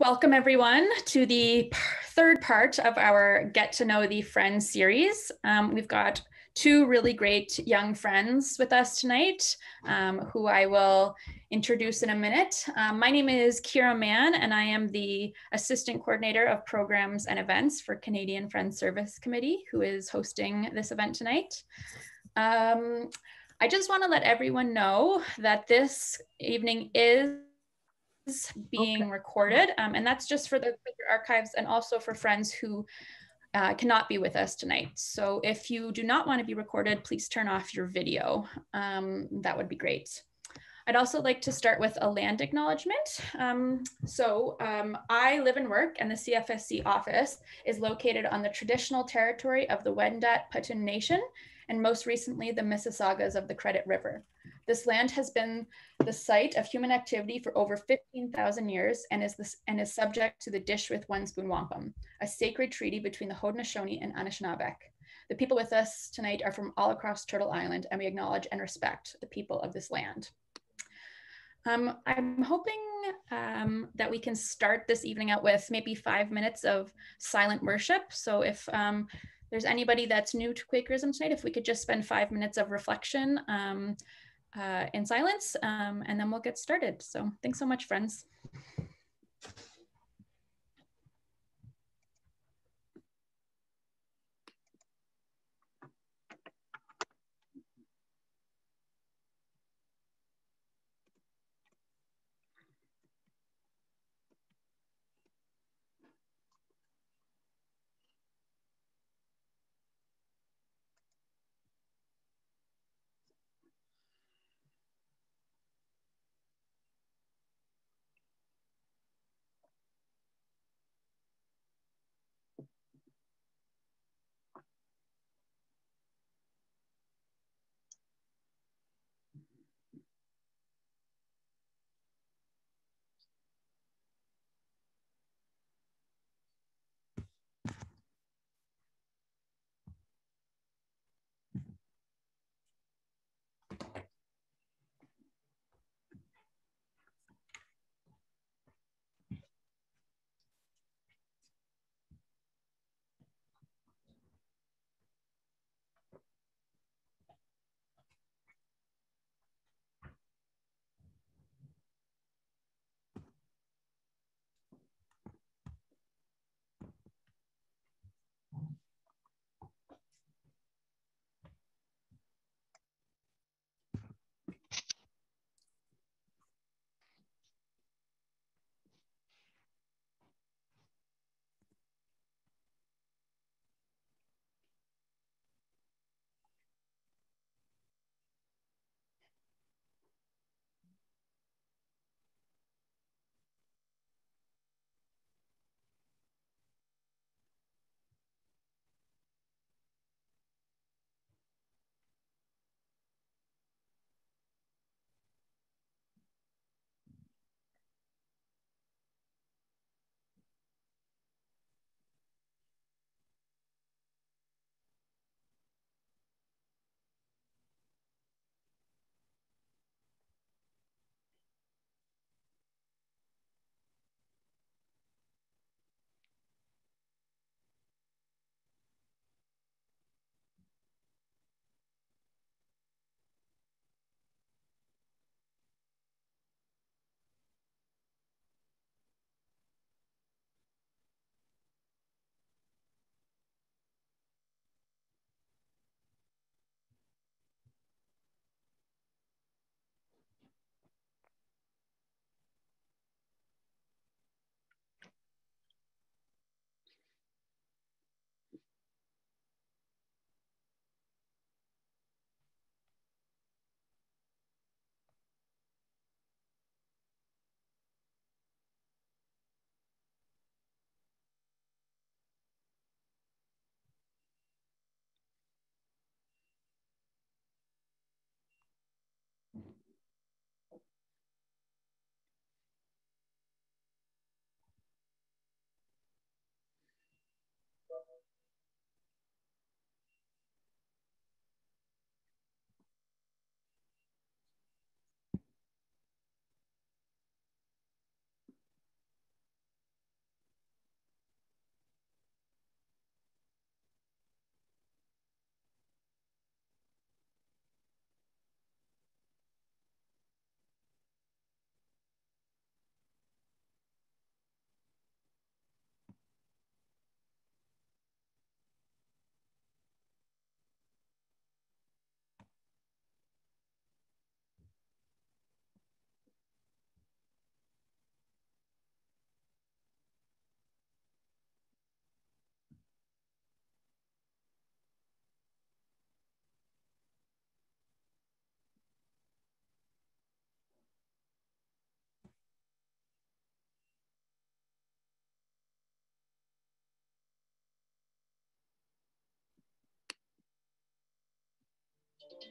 Welcome everyone to the third part of our Get to Know the Friends series. Um, we've got two really great young friends with us tonight um, who I will introduce in a minute. Um, my name is Kira Mann and I am the Assistant Coordinator of Programs and Events for Canadian Friends Service Committee who is hosting this event tonight. Um, I just want to let everyone know that this evening is being okay. recorded. Um, and that's just for the archives and also for friends who uh, cannot be with us tonight. So if you do not want to be recorded, please turn off your video. Um, that would be great. I'd also like to start with a land acknowledgement. Um, so um, I live and work and the CFSC office is located on the traditional territory of the Wendat Petun Nation and most recently the Mississaugas of the Credit River. This land has been the site of human activity for over 15,000 years and is, this, and is subject to the Dish with One Spoon Wampum, a sacred treaty between the Haudenosaunee and Anishinaabeg. The people with us tonight are from all across Turtle Island, and we acknowledge and respect the people of this land. Um, I'm hoping um, that we can start this evening out with maybe five minutes of silent worship. So if um, there's anybody that's new to Quakerism tonight, if we could just spend five minutes of reflection um, uh, in silence, um, and then we'll get started. So thanks so much, friends.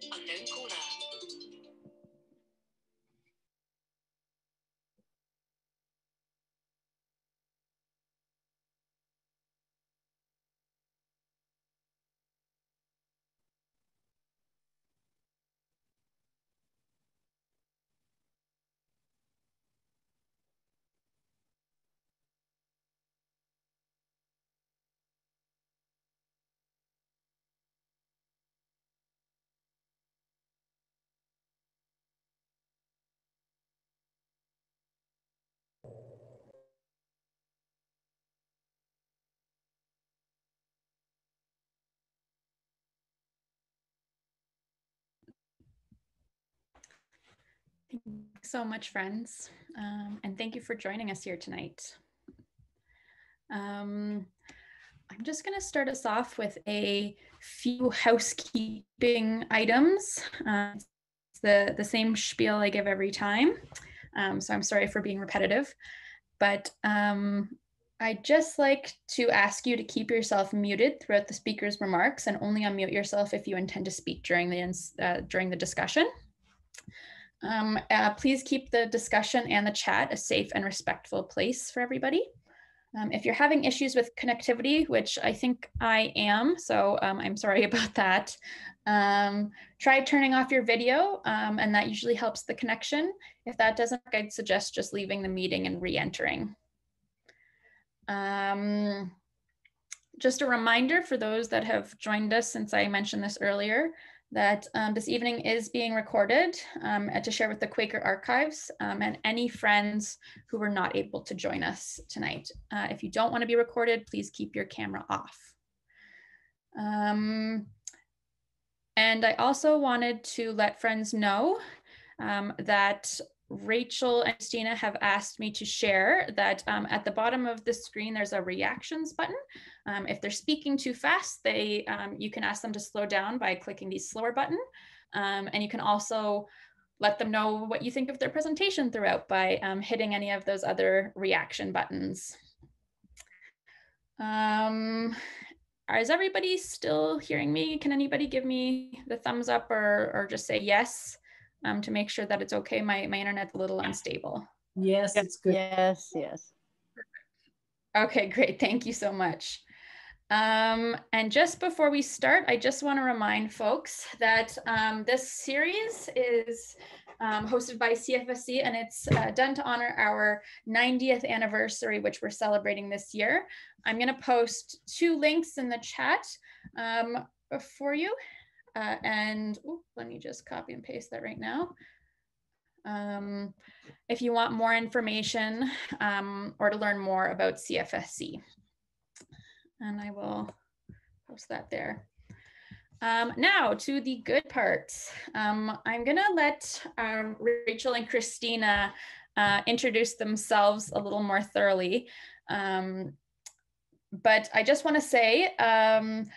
Thank you so much, friends. Um, and thank you for joining us here tonight. Um, I'm just going to start us off with a few housekeeping items. Uh, it's the, the same spiel I give every time. Um, so I'm sorry for being repetitive. But um, I'd just like to ask you to keep yourself muted throughout the speaker's remarks and only unmute yourself if you intend to speak during the, uh, during the discussion. Um, uh, please keep the discussion and the chat a safe and respectful place for everybody. Um, if you're having issues with connectivity, which I think I am, so um, I'm sorry about that, um, try turning off your video um, and that usually helps the connection. If that doesn't work, I'd suggest just leaving the meeting and re-entering. Um, just a reminder for those that have joined us since I mentioned this earlier, that um, this evening is being recorded um, to share with the Quaker Archives um, and any friends who were not able to join us tonight. Uh, if you don't want to be recorded, please keep your camera off. Um, and I also wanted to let friends know um, that Rachel and Christina have asked me to share that um, at the bottom of the screen, there's a reactions button. Um, if they're speaking too fast, they um, you can ask them to slow down by clicking the slower button. Um, and you can also let them know what you think of their presentation throughout by um, hitting any of those other reaction buttons. Um, is everybody still hearing me? Can anybody give me the thumbs up or, or just say yes? Um, to make sure that it's okay. My, my internet's a little unstable. Yes, it's good. Yes, yes. Okay, great. Thank you so much. Um, and just before we start, I just want to remind folks that um, this series is um, hosted by CFSC and it's uh, done to honor our 90th anniversary, which we're celebrating this year. I'm going to post two links in the chat um, for you. Uh, and ooh, let me just copy and paste that right now. Um, if you want more information um, or to learn more about CFSC. And I will post that there. Um, now to the good parts. Um, I'm gonna let um, Rachel and Christina uh, introduce themselves a little more thoroughly. Um, but I just wanna say, um,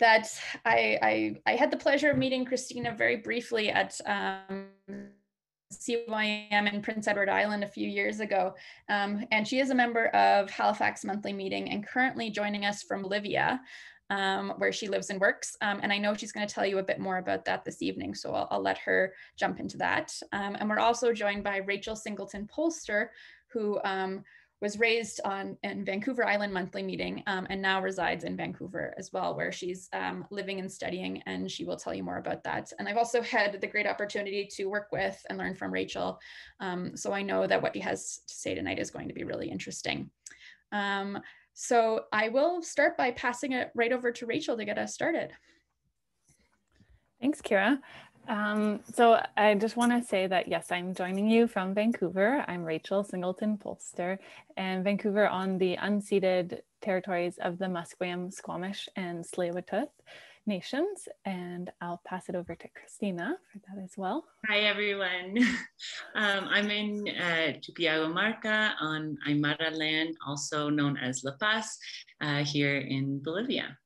that I, I, I had the pleasure of meeting Christina very briefly at um, CYM in Prince Edward Island a few years ago. Um, and she is a member of Halifax Monthly Meeting and currently joining us from Bolivia, um, where she lives and works. Um, and I know she's going to tell you a bit more about that this evening, so I'll, I'll let her jump into that. Um, and we're also joined by Rachel Singleton Polster, who um, was raised on in Vancouver Island monthly meeting um, and now resides in Vancouver as well, where she's um, living and studying, and she will tell you more about that. And I've also had the great opportunity to work with and learn from Rachel, um, so I know that what she has to say tonight is going to be really interesting. Um, so I will start by passing it right over to Rachel to get us started. Thanks, Kira. Um, so I just want to say that yes, I'm joining you from Vancouver. I'm Rachel Singleton Polster, and Vancouver on the unceded territories of the Musqueam, Squamish, and tsleil nations. And I'll pass it over to Christina for that as well. Hi, everyone. Um, I'm in uh, on Aymara land, also known as La Paz, uh, here in Bolivia.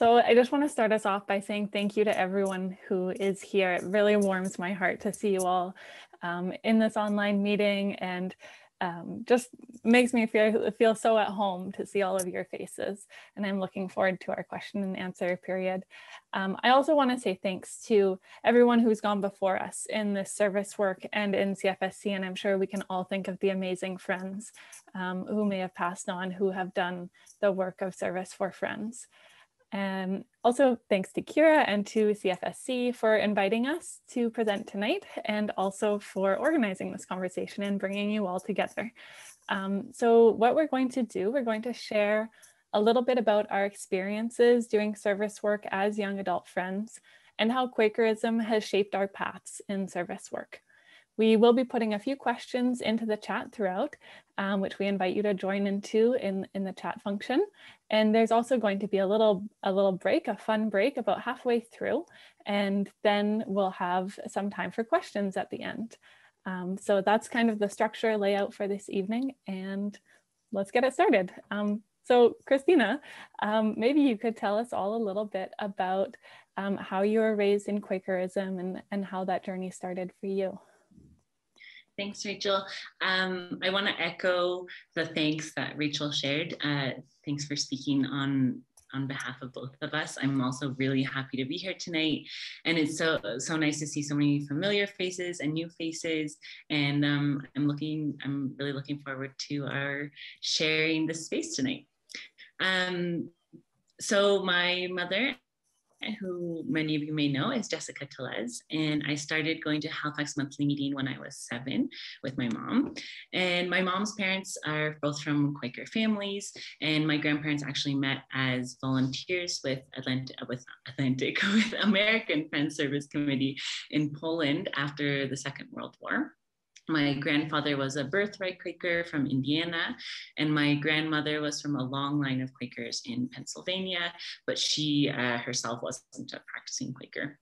So I just want to start us off by saying thank you to everyone who is here. It really warms my heart to see you all um, in this online meeting. And um, just makes me feel, feel so at home to see all of your faces. And I'm looking forward to our question and answer period. Um, I also want to say thanks to everyone who's gone before us in this service work and in CFSC. And I'm sure we can all think of the amazing friends um, who may have passed on, who have done the work of service for friends. And also thanks to Kira and to CFSC for inviting us to present tonight and also for organizing this conversation and bringing you all together. Um, so what we're going to do, we're going to share a little bit about our experiences doing service work as young adult friends and how Quakerism has shaped our paths in service work. We will be putting a few questions into the chat throughout, um, which we invite you to join into in, in the chat function. And there's also going to be a little, a little break, a fun break about halfway through, and then we'll have some time for questions at the end. Um, so that's kind of the structure layout for this evening, and let's get it started. Um, so Christina, um, maybe you could tell us all a little bit about um, how you were raised in Quakerism and, and how that journey started for you. Thanks, Rachel. Um, I want to echo the thanks that Rachel shared. Uh, thanks for speaking on on behalf of both of us. I'm also really happy to be here tonight, and it's so so nice to see so many familiar faces and new faces. And um, I'm looking, I'm really looking forward to our sharing this space tonight. Um, so my mother who many of you may know is Jessica Tellez. And I started going to Halifax Monthly Meeting when I was seven with my mom. And my mom's parents are both from Quaker families. And my grandparents actually met as volunteers with Atlantic, with Atlantic, with American Friends Service Committee in Poland after the Second World War my grandfather was a birthright Quaker from Indiana, and my grandmother was from a long line of Quakers in Pennsylvania, but she uh, herself wasn't a practicing Quaker.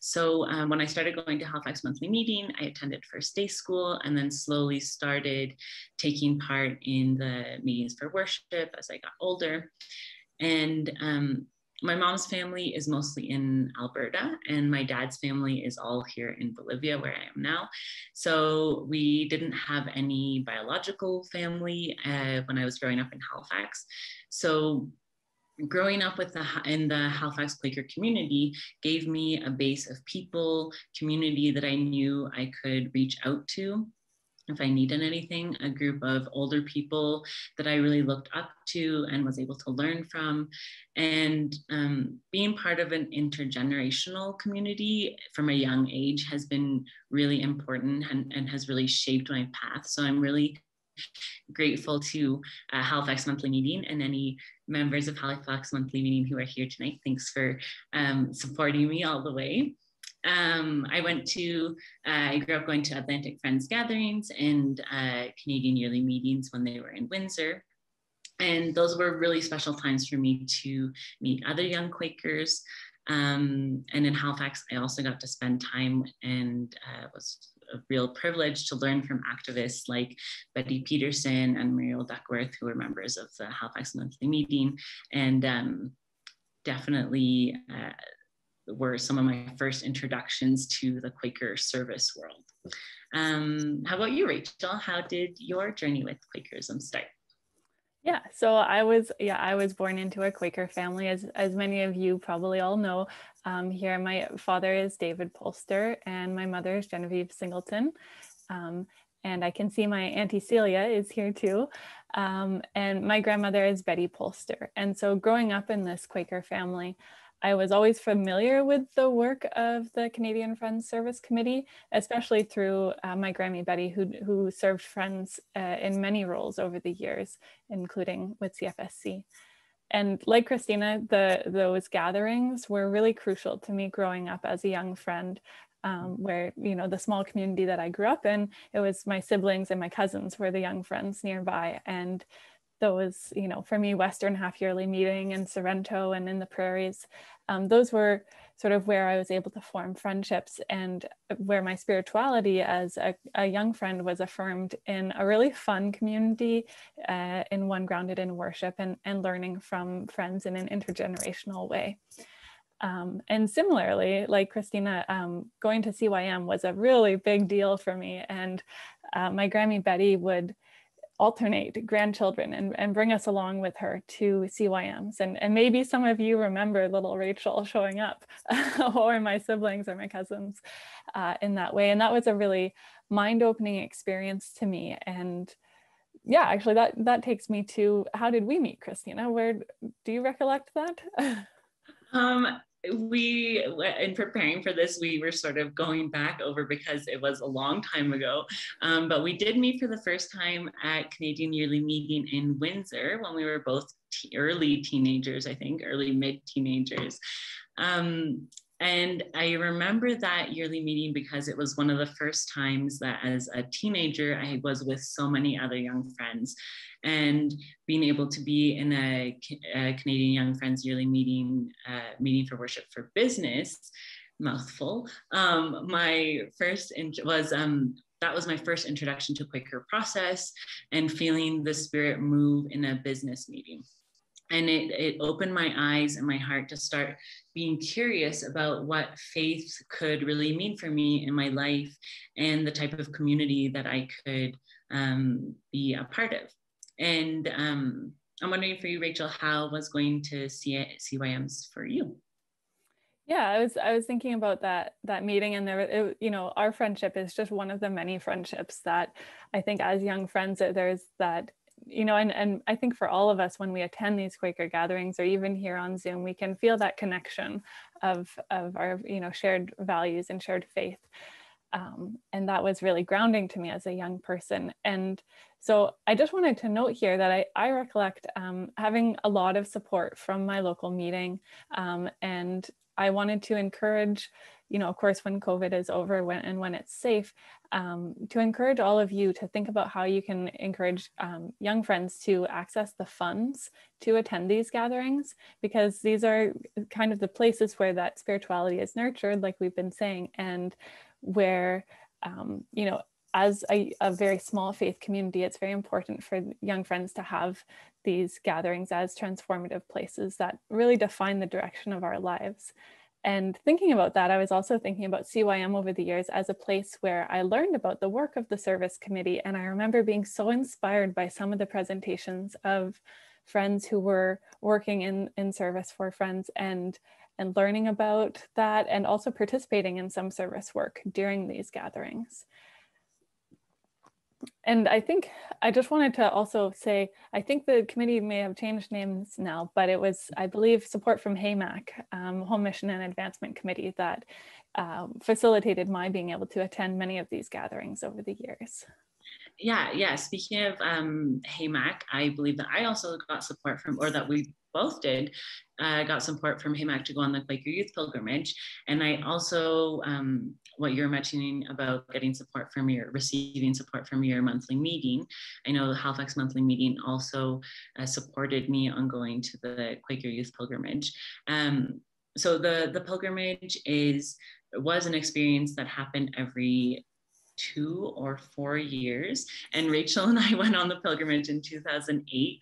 So um, when I started going to Halifax Monthly Meeting, I attended First Day School and then slowly started taking part in the meetings for worship as I got older. And um, my mom's family is mostly in Alberta, and my dad's family is all here in Bolivia, where I am now. So we didn't have any biological family uh, when I was growing up in Halifax. So growing up with the in the Halifax Quaker community gave me a base of people, community that I knew I could reach out to if I needed anything, a group of older people that I really looked up to and was able to learn from. And um, being part of an intergenerational community from a young age has been really important and, and has really shaped my path. So I'm really grateful to uh, Halifax Monthly Meeting and any members of Halifax Monthly Meeting who are here tonight. Thanks for um, supporting me all the way um, I went to, uh, I grew up going to Atlantic Friends gatherings and uh, Canadian yearly meetings when they were in Windsor. And those were really special times for me to meet other young Quakers. Um, and in Halifax, I also got to spend time and uh, was a real privilege to learn from activists like Betty Peterson and Muriel Duckworth, who were members of the Halifax Monthly Meeting. And um, definitely uh, were some of my first introductions to the Quaker service world. Um, how about you, Rachel? How did your journey with Quakerism start? Yeah, so I was yeah I was born into a Quaker family, as as many of you probably all know. Um, here, my father is David Polster, and my mother is Genevieve Singleton. Um, and I can see my auntie Celia is here too. Um, and my grandmother is Betty Polster. And so growing up in this Quaker family, I was always familiar with the work of the Canadian Friends Service Committee, especially through uh, my Grammy Betty, who, who served Friends uh, in many roles over the years, including with CFSC. And like Christina, the, those gatherings were really crucial to me growing up as a young friend, um, where, you know, the small community that I grew up in, it was my siblings and my cousins were the young friends nearby. And those, you know, for me, Western half yearly meeting in Sorrento and in the prairies, um, those were sort of where I was able to form friendships and where my spirituality as a, a young friend was affirmed in a really fun community, uh, in one grounded in worship and, and learning from friends in an intergenerational way. Um, and similarly, like Christina, um, going to CYM was a really big deal for me. And uh, my Grammy Betty would alternate grandchildren and, and bring us along with her to CYMs. And, and maybe some of you remember little Rachel showing up or my siblings or my cousins uh, in that way. And that was a really mind-opening experience to me. And yeah, actually that, that takes me to, how did we meet Christina? Where, do you recollect that? um, we in preparing for this we were sort of going back over because it was a long time ago. Um, but we did meet for the first time at canadian yearly meeting in windsor when we were both early teenagers i think early mid teenagers um, and I remember that yearly meeting because it was one of the first times that as a teenager, I was with so many other young friends. And being able to be in a, a Canadian Young Friends yearly meeting, uh, meeting for worship for business, mouthful. Um, my first was um, that was my first introduction to Quaker process and feeling the spirit move in a business meeting and it, it opened my eyes and my heart to start being curious about what faith could really mean for me in my life and the type of community that I could um, be a part of. And um, I'm wondering for you, Rachel, how was going to CYMs for you? Yeah, I was I was thinking about that that meeting, and there, it, you know, our friendship is just one of the many friendships that I think as young friends there's that you know, and, and I think for all of us, when we attend these Quaker gatherings or even here on Zoom, we can feel that connection of, of our, you know, shared values and shared faith. Um, and that was really grounding to me as a young person. And so I just wanted to note here that I, I recollect um, having a lot of support from my local meeting. Um, and I wanted to encourage you know, of course, when COVID is over when, and when it's safe, um, to encourage all of you to think about how you can encourage um, young friends to access the funds to attend these gatherings, because these are kind of the places where that spirituality is nurtured, like we've been saying, and where, um, you know, as a, a, very small faith community, it's very important for young friends to have these gatherings as transformative places that really define the direction of our lives. And thinking about that, I was also thinking about CYM over the years as a place where I learned about the work of the service committee. And I remember being so inspired by some of the presentations of friends who were working in, in service for friends and, and learning about that and also participating in some service work during these gatherings and I think I just wanted to also say, I think the committee may have changed names now, but it was, I believe, support from HAMAC, um, Home Mission and Advancement Committee, that um, facilitated my being able to attend many of these gatherings over the years. Yeah, yeah. Speaking of um, HAMAC, I believe that I also got support from, or that we both did, uh, got support from HAMAC to go on the Quaker Youth Pilgrimage. And I also um, what you're mentioning about getting support from your receiving support from your monthly meeting. I know the Halifax monthly meeting also uh, supported me on going to the Quaker Youth Pilgrimage. Um, so the the pilgrimage is was an experience that happened every two or four years. And Rachel and I went on the pilgrimage in 2008,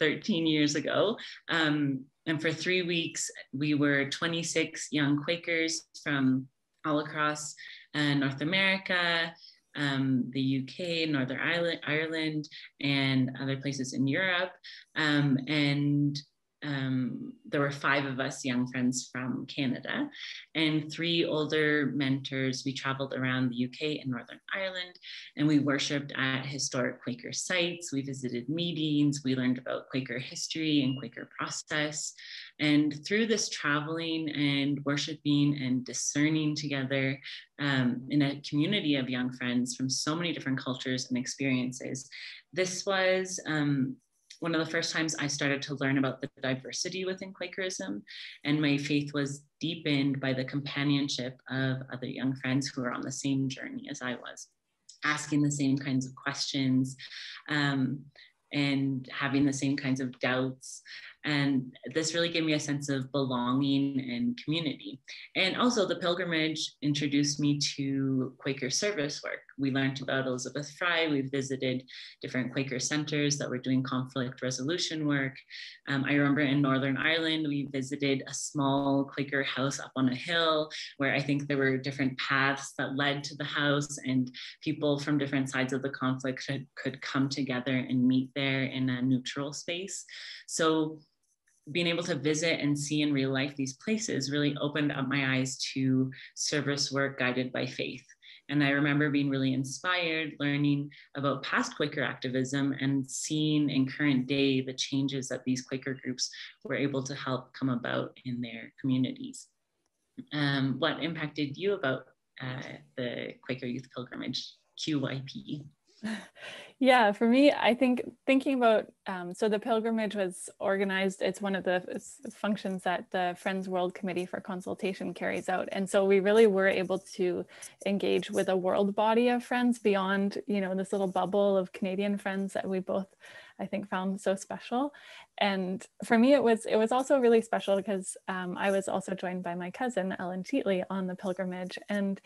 13 years ago. Um, and for three weeks, we were 26 young Quakers from all across uh, North America, um, the UK, Northern Ireland, Ireland, and other places in Europe. Um, and um, there were five of us young friends from Canada and three older mentors. We traveled around the UK and Northern Ireland and we worshiped at historic Quaker sites. We visited meetings. We learned about Quaker history and Quaker process. And through this traveling and worshiping and discerning together um, in a community of young friends from so many different cultures and experiences, this was um, one of the first times I started to learn about the diversity within Quakerism, and my faith was deepened by the companionship of other young friends who were on the same journey as I was, asking the same kinds of questions. Um, and having the same kinds of doubts And this really gave me a sense of belonging and community. And also, the pilgrimage introduced me to Quaker service work. We learned about Elizabeth Fry. We visited different Quaker centers that were doing conflict resolution work. Um, I remember in Northern Ireland, we visited a small Quaker house up on a hill where I think there were different paths that led to the house, and people from different sides of the conflict could, could come together and meet there in a neutral space. So being able to visit and see in real life these places really opened up my eyes to service work guided by faith. And I remember being really inspired, learning about past Quaker activism and seeing in current day the changes that these Quaker groups were able to help come about in their communities. Um, what impacted you about uh, the Quaker Youth Pilgrimage, QYP? Yeah, for me, I think thinking about um, so the pilgrimage was organized. It's one of the functions that the Friends World Committee for Consultation carries out, and so we really were able to engage with a world body of friends beyond you know this little bubble of Canadian friends that we both I think found so special. And for me, it was it was also really special because um, I was also joined by my cousin Ellen Cheatley on the pilgrimage, and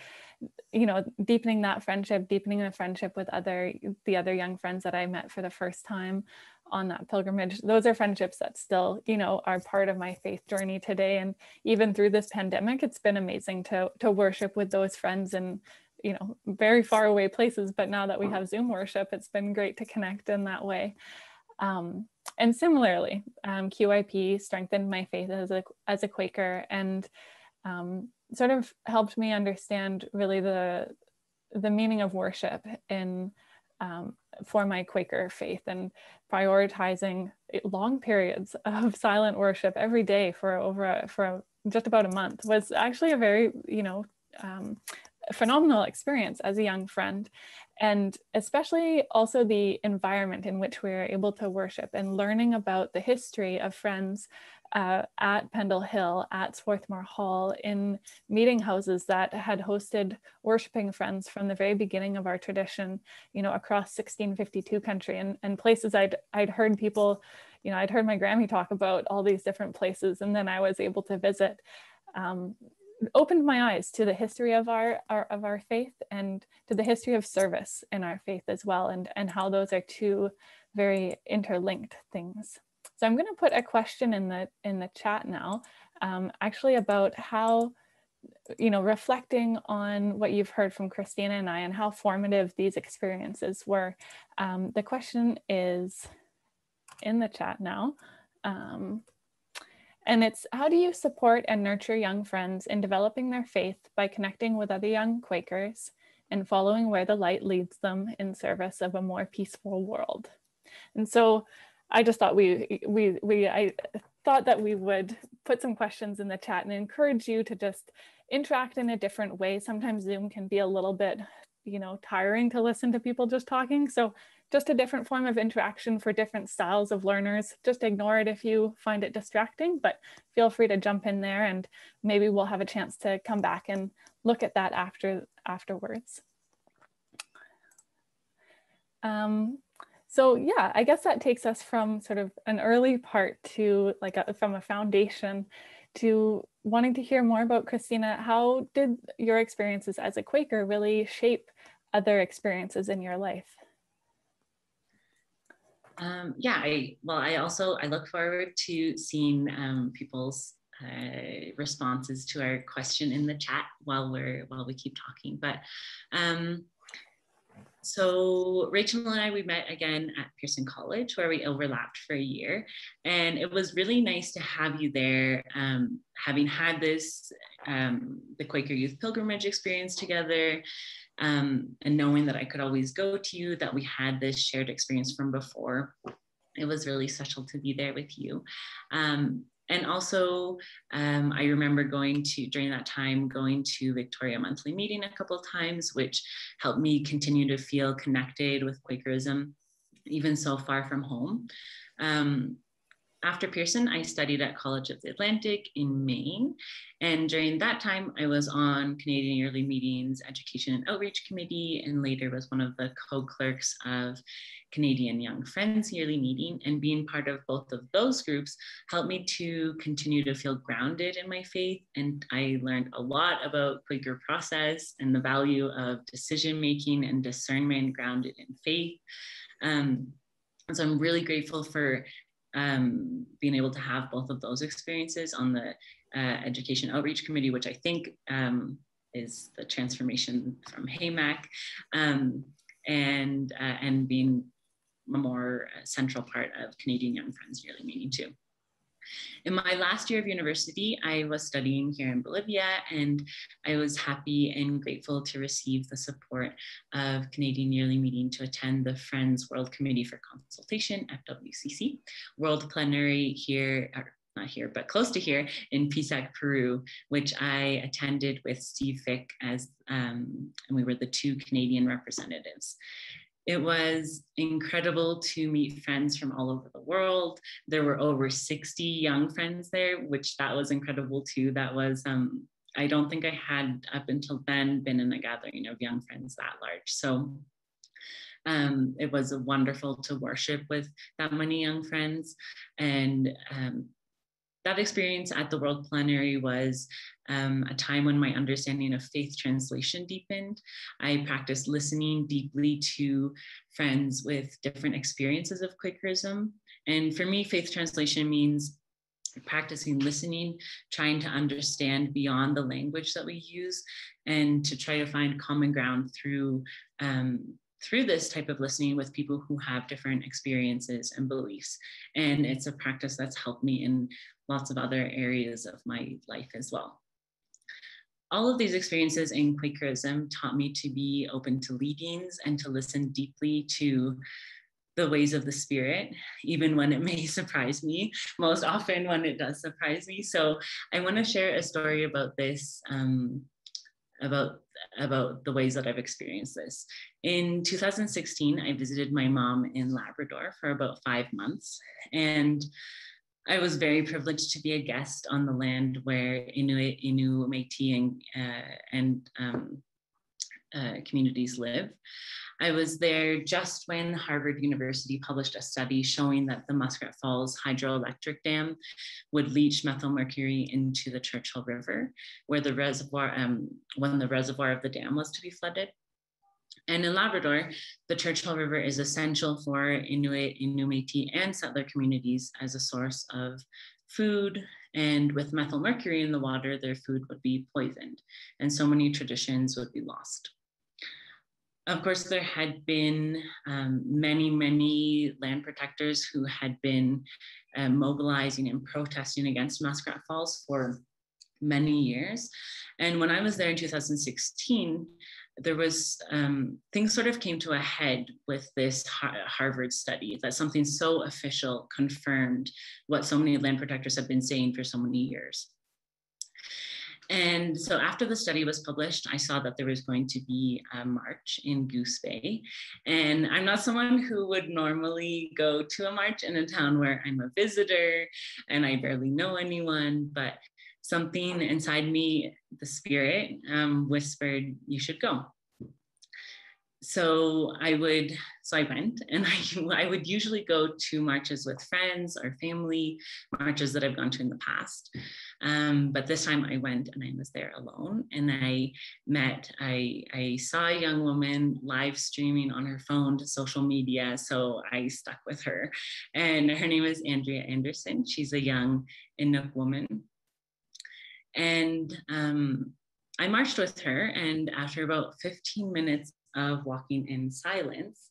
you know, deepening that friendship, deepening the friendship with other the other young friends that I met for the first time on that pilgrimage. Those are friendships that still, you know, are part of my faith journey today. And even through this pandemic, it's been amazing to to worship with those friends and you know very far away places but now that we have zoom worship it's been great to connect in that way. Um, and similarly um, qyp strengthened my faith as a, as a quaker and um, sort of helped me understand really the the meaning of worship in um, for my Quaker faith and prioritizing long periods of silent worship every day for over a, for a, just about a month was actually a very you know um, phenomenal experience as a young friend and especially also the environment in which we are able to worship and learning about the history of friends uh, at Pendle Hill, at Swarthmoor Hall, in meeting houses that had hosted worshiping friends from the very beginning of our tradition, you know, across 1652 country and, and places I'd, I'd heard people, you know, I'd heard my Grammy talk about all these different places and then I was able to visit. Um, opened my eyes to the history of our, our, of our faith and to the history of service in our faith as well and and how those are two very interlinked things. So i'm going to put a question in the in the chat now um, actually about how you know reflecting on what you've heard from christina and i and how formative these experiences were. Um, the question is in the chat now um, and it's how do you support and nurture young friends in developing their faith by connecting with other young Quakers and following where the light leads them in service of a more peaceful world? And so I just thought we we we I thought that we would put some questions in the chat and encourage you to just interact in a different way. Sometimes Zoom can be a little bit, you know, tiring to listen to people just talking. So just a different form of interaction for different styles of learners. Just ignore it if you find it distracting, but feel free to jump in there and maybe we'll have a chance to come back and look at that after afterwards. Um, so yeah, I guess that takes us from sort of an early part to like a, from a foundation to wanting to hear more about Christina. How did your experiences as a Quaker really shape other experiences in your life? Um, yeah, I well, I also I look forward to seeing um, people's uh, responses to our question in the chat while we're while we keep talking. But um, so Rachel and I we met again at Pearson College where we overlapped for a year, and it was really nice to have you there, um, having had this um, the Quaker Youth Pilgrimage experience together um, and knowing that I could always go to you, that we had this shared experience from before. It was really special to be there with you. Um, and also, um, I remember going to, during that time, going to Victoria Monthly Meeting a couple times, which helped me continue to feel connected with Quakerism, even so far from home. Um, after Pearson, I studied at College of the Atlantic in Maine. And during that time, I was on Canadian Yearly Meetings Education and Outreach Committee, and later was one of the co clerks of Canadian Young Friends Yearly Meeting. And being part of both of those groups helped me to continue to feel grounded in my faith. And I learned a lot about Quaker process and the value of decision making and discernment grounded in faith. Um, so I'm really grateful for um, being able to have both of those experiences on the uh, Education Outreach Committee, which I think um, is the transformation from HAMAC, um, and, uh, and being a more central part of Canadian Young Friends Yearly Meeting too. In my last year of university, I was studying here in Bolivia, and I was happy and grateful to receive the support of Canadian Yearly Meeting to attend the Friends World Committee for Consultation, FWCC, World Plenary here, not here, but close to here in Pisac, Peru, which I attended with Steve Fick as, um, and we were the two Canadian representatives. It was incredible to meet friends from all over the world. There were over 60 young friends there, which that was incredible too. That was, um, I don't think I had up until then been in a gathering of young friends that large. So um, it was wonderful to worship with that many young friends. And um, that experience at the World Plenary was um, a time when my understanding of faith translation deepened. I practiced listening deeply to friends with different experiences of Quakerism. And for me, faith translation means practicing listening, trying to understand beyond the language that we use, and to try to find common ground through um, through this type of listening with people who have different experiences and beliefs. And it's a practice that's helped me in lots of other areas of my life as well. All of these experiences in Quakerism taught me to be open to leadings and to listen deeply to the ways of the spirit, even when it may surprise me, most often when it does surprise me. So I want to share a story about this, um, about, about the ways that I've experienced this. In 2016, I visited my mom in Labrador for about five months. And I was very privileged to be a guest on the land where Inuit, Innu, Métis, and, uh, and um, uh, communities live. I was there just when Harvard University published a study showing that the Muskrat Falls hydroelectric dam would leach methyl mercury into the Churchill River, where the reservoir, um, when the reservoir of the dam was to be flooded. And in Labrador, the Churchill River is essential for Inuit, Métis, and settler communities as a source of food. And with methyl mercury in the water, their food would be poisoned, and so many traditions would be lost. Of course, there had been um, many, many land protectors who had been uh, mobilizing and protesting against Muskrat Falls for many years. And when I was there in 2016, there was um, things sort of came to a head with this Harvard study that something so official confirmed what so many land protectors have been saying for so many years. And so after the study was published, I saw that there was going to be a march in Goose Bay. And I'm not someone who would normally go to a march in a town where I'm a visitor and I barely know anyone, but something inside me, the spirit, um, whispered, You should go. So I would, so I went, and I, I would usually go to marches with friends or family, marches that I've gone to in the past. Um, but this time I went and I was there alone, and I met, I, I saw a young woman live streaming on her phone to social media, so I stuck with her. And her name is Andrea Anderson. She's a young Inuk woman and um, I marched with her, and after about 15 minutes of walking in silence,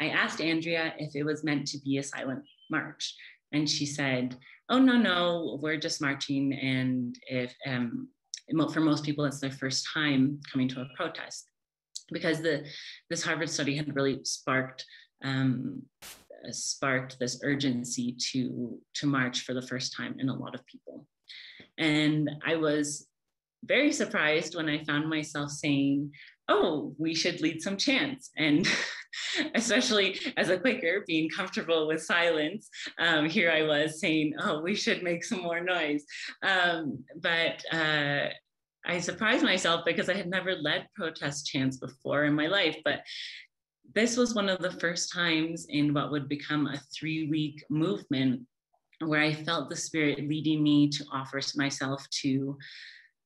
I asked Andrea if it was meant to be a silent march. And she said, Oh, no, no, we're just marching. And if um, for most people, it's their first time coming to a protest. Because the this Harvard study had really sparked um, sparked this urgency to to march for the first time in a lot of people. And I was very surprised when I found myself saying, oh, we should lead some chants. And especially as a Quaker, being comfortable with silence, um, here I was saying, oh, we should make some more noise. Um, but uh, I surprised myself because I had never led protest chants before in my life. But this was one of the first times in what would become a three week movement where I felt the spirit leading me to offer myself to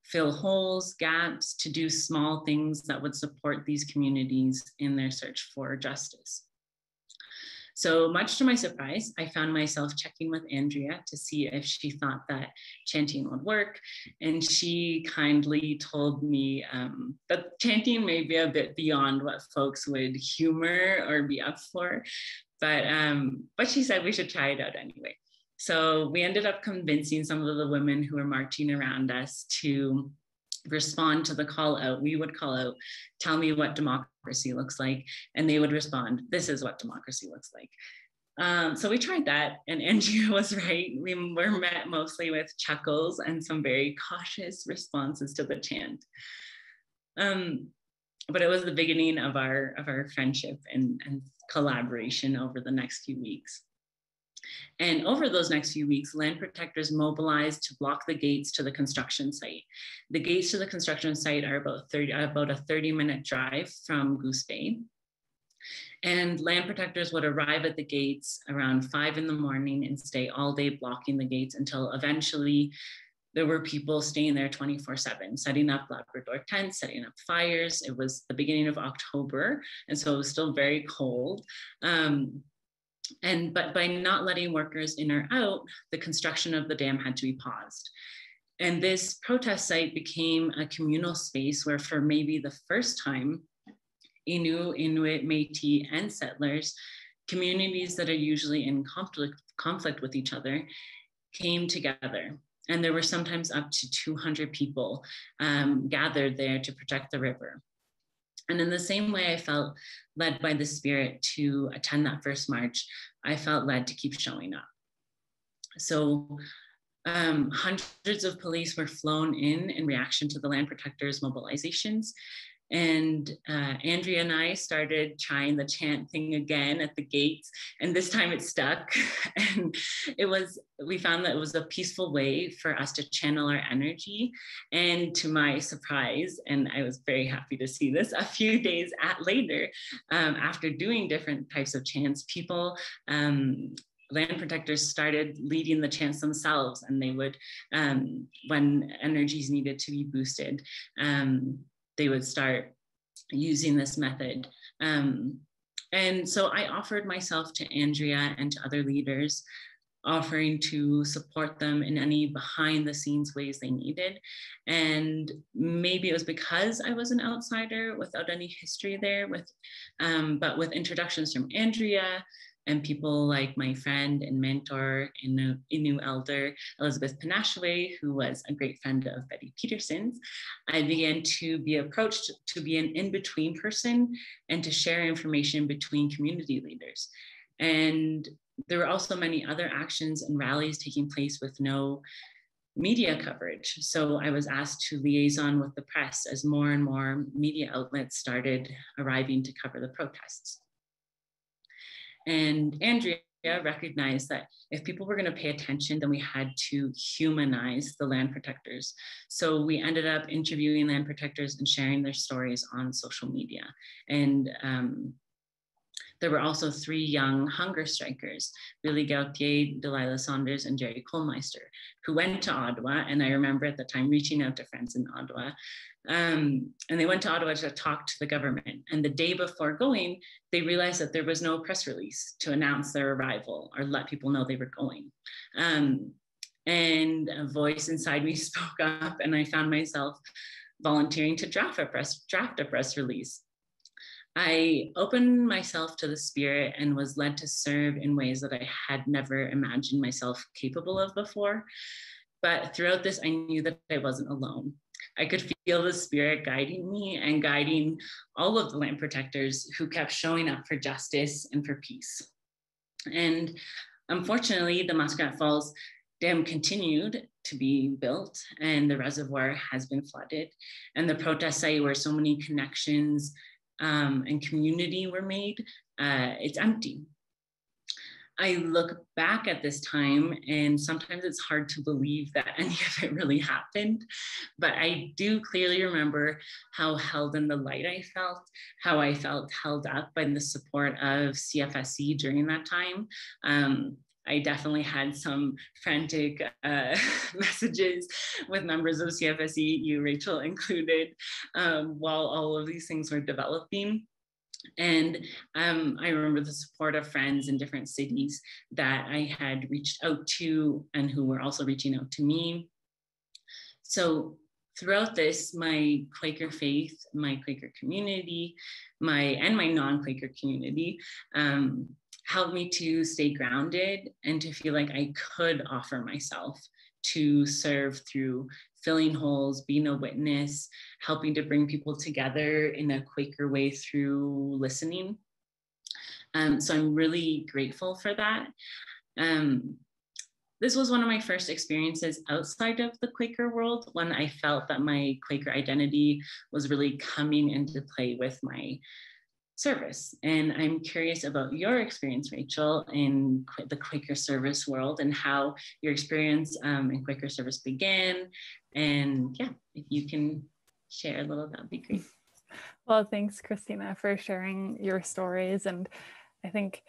fill holes, gaps, to do small things that would support these communities in their search for justice. So, much to my surprise, I found myself checking with Andrea to see if she thought that chanting would work. And she kindly told me um, that chanting may be a bit beyond what folks would humor or be up for. But, um, but she said we should try it out anyway. So we ended up convincing some of the women who were marching around us to respond to the call out. We would call out, tell me what democracy looks like. And they would respond, this is what democracy looks like. Um, so we tried that, and Andrea was right. We were met mostly with chuckles and some very cautious responses to the chant. Um, but it was the beginning of our of our friendship and, and collaboration over the next few weeks. And over those next few weeks, land protectors mobilized to block the gates to the construction site. The gates to the construction site are about 30, about a 30 minute drive from Goose Bay. And land protectors would arrive at the gates around five in the morning and stay all day blocking the gates until eventually there were people staying there 24 7, setting up Labrador tents, setting up fires. It was the beginning of October, and so it was still very cold. Um, and but by not letting workers in or out, the construction of the dam had to be paused. And this protest site became a communal space where, for maybe the first time, Innu, Inuit, Métis, and settlers, communities that are usually in conflict, conflict with each other, came together. And there were sometimes up to 200 people um, gathered there to protect the river. And in the same way, I felt led by the Spirit to attend that first march, I felt led to keep showing up. So um, hundreds of police were flown in in reaction to the land protectors' mobilizations. And uh, Andrea and I started trying the chant thing again at the gates, and this time it stuck. and it was, we found that it was a peaceful way for us to channel our energy. And to my surprise, and I was very happy to see this, a few days at later, um, after doing different types of chants, people um, land protectors started leading the chants themselves and they would um, when energies needed to be boosted um, they would start using this method. Um, and so I offered myself to Andrea and to other leaders, offering to support them in any behind the scenes ways they needed. And maybe it was because I was an outsider without any history there, with, um, but with introductions from Andrea and people like my friend and mentor, Innu, Innu elder Elizabeth Penashue, who was a great friend of Betty Peterson's, I began to be approached to be an in between person and to share information between community leaders. And there were also many other actions and rallies taking place with no media coverage. So I was asked to liaison with the press as more and more media outlets started arriving to cover the protests. And Andrea recognized that if people were going to pay attention, then we had to humanize the land protectors. So we ended up interviewing land protectors and sharing their stories on social media. And um, there were also three young hunger strikers, Billy Gauthier, Delilah Saunders, and Jerry Kohlmeister, who went to Ottawa. And I remember at the time reaching out to friends in Ottawa um, and they went to Ottawa to talk to the government. And the day before going, they realized that there was no press release to announce their arrival or let people know they were going. Um, and a voice inside me spoke up, and I found myself volunteering to draft a press, draft a press release. I opened myself to the spirit and was led to serve in ways that I had never imagined myself capable of before. But throughout this, I knew that I wasn't alone. I could feel the spirit guiding me and guiding all of the land protectors who kept showing up for justice and for peace. And unfortunately, the Muskrat Falls dam continued to be built and the reservoir has been flooded. And the protest site where so many connections um, and community were made, uh, it's empty. I look back at this time and sometimes it's hard to believe that any of it really happened. But I do clearly remember how held in the light I felt, how I felt held up by the support of CFSC during that time. Um, I definitely had some frantic uh, messages with members of CFSC, you, Rachel, included, um, while all of these things were developing. And um, I remember the support of friends in different cities that I had reached out to and who were also reaching out to me. So throughout this, my Quaker faith, my Quaker community, my and my non-Quaker community um, helped me to stay grounded and to feel like I could offer myself to serve through filling holes, being a witness, helping to bring people together in a Quaker way through listening. Um, so I'm really grateful for that. Um, this was one of my first experiences outside of the Quaker world when I felt that my Quaker identity was really coming into play with my service. And I'm curious about your experience, Rachel, in the Quaker service world and how your experience um, in Quaker service began. And yeah, if you can share a little, that'd be great. Well, thanks, Christina, for sharing your stories. And I think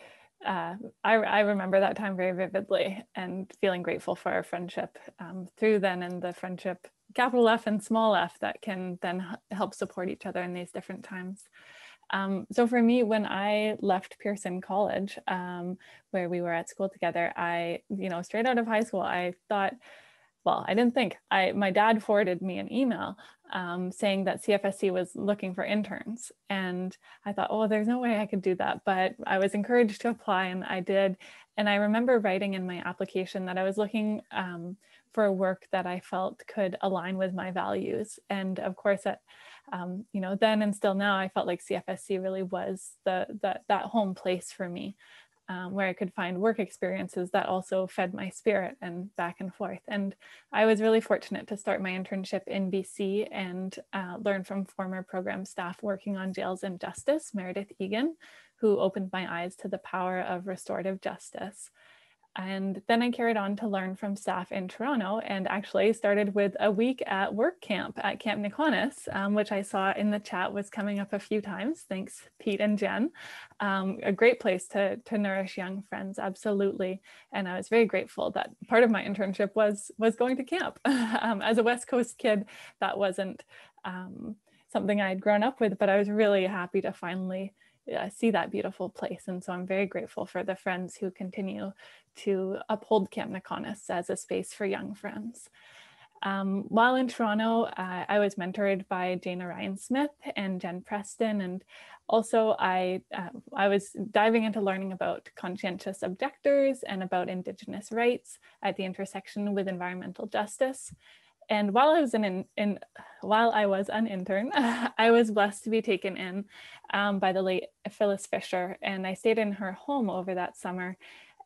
uh, I, I, remember that time very vividly and feeling grateful for our friendship um, through then and the friendship, capital F and small f, that can then help support each other in these different times. Um, so for me, when I left Pearson College, um, where we were at school together, I, you know, straight out of high school, I thought, well, I didn't think. I my dad forwarded me an email um, saying that CFSC was looking for interns, and I thought, oh, there's no way I could do that. But I was encouraged to apply, and I did. And I remember writing in my application that I was looking um, for work that I felt could align with my values. And of course, at um, you know, then and still now, I felt like CFSC really was the, the that home place for me, um, where I could find work experiences that also fed my spirit and back and forth. And I was really fortunate to start my internship in BC and uh, learn from former program staff working on jails and justice, Meredith Egan, who opened my eyes to the power of restorative justice. And then I carried on to learn from staff in Toronto and actually started with a week at work camp at Camp NeeKauNis, um, which I saw in the chat was coming up a few times. Thanks, Pete and Jen. Um, a great place to, to nourish young friends, absolutely. And I was very grateful that part of my internship was, was going to camp. um, as a West Coast kid, that wasn't um, something I'd grown up with, but I was really happy to finally uh, see that beautiful place. And so I'm very grateful for the friends who continue to uphold Camp NeeKauNis as a space for young friends. Um, while in Toronto, uh, I was mentored by Jane Orion Smith and Jen Preston, and also I uh, I was diving into learning about conscientious objectors and about Indigenous rights at the intersection with environmental justice. And while I was in, in while I was an intern, I was blessed to be taken in um, by the late Phyllis Fisher, and I stayed in her home over that summer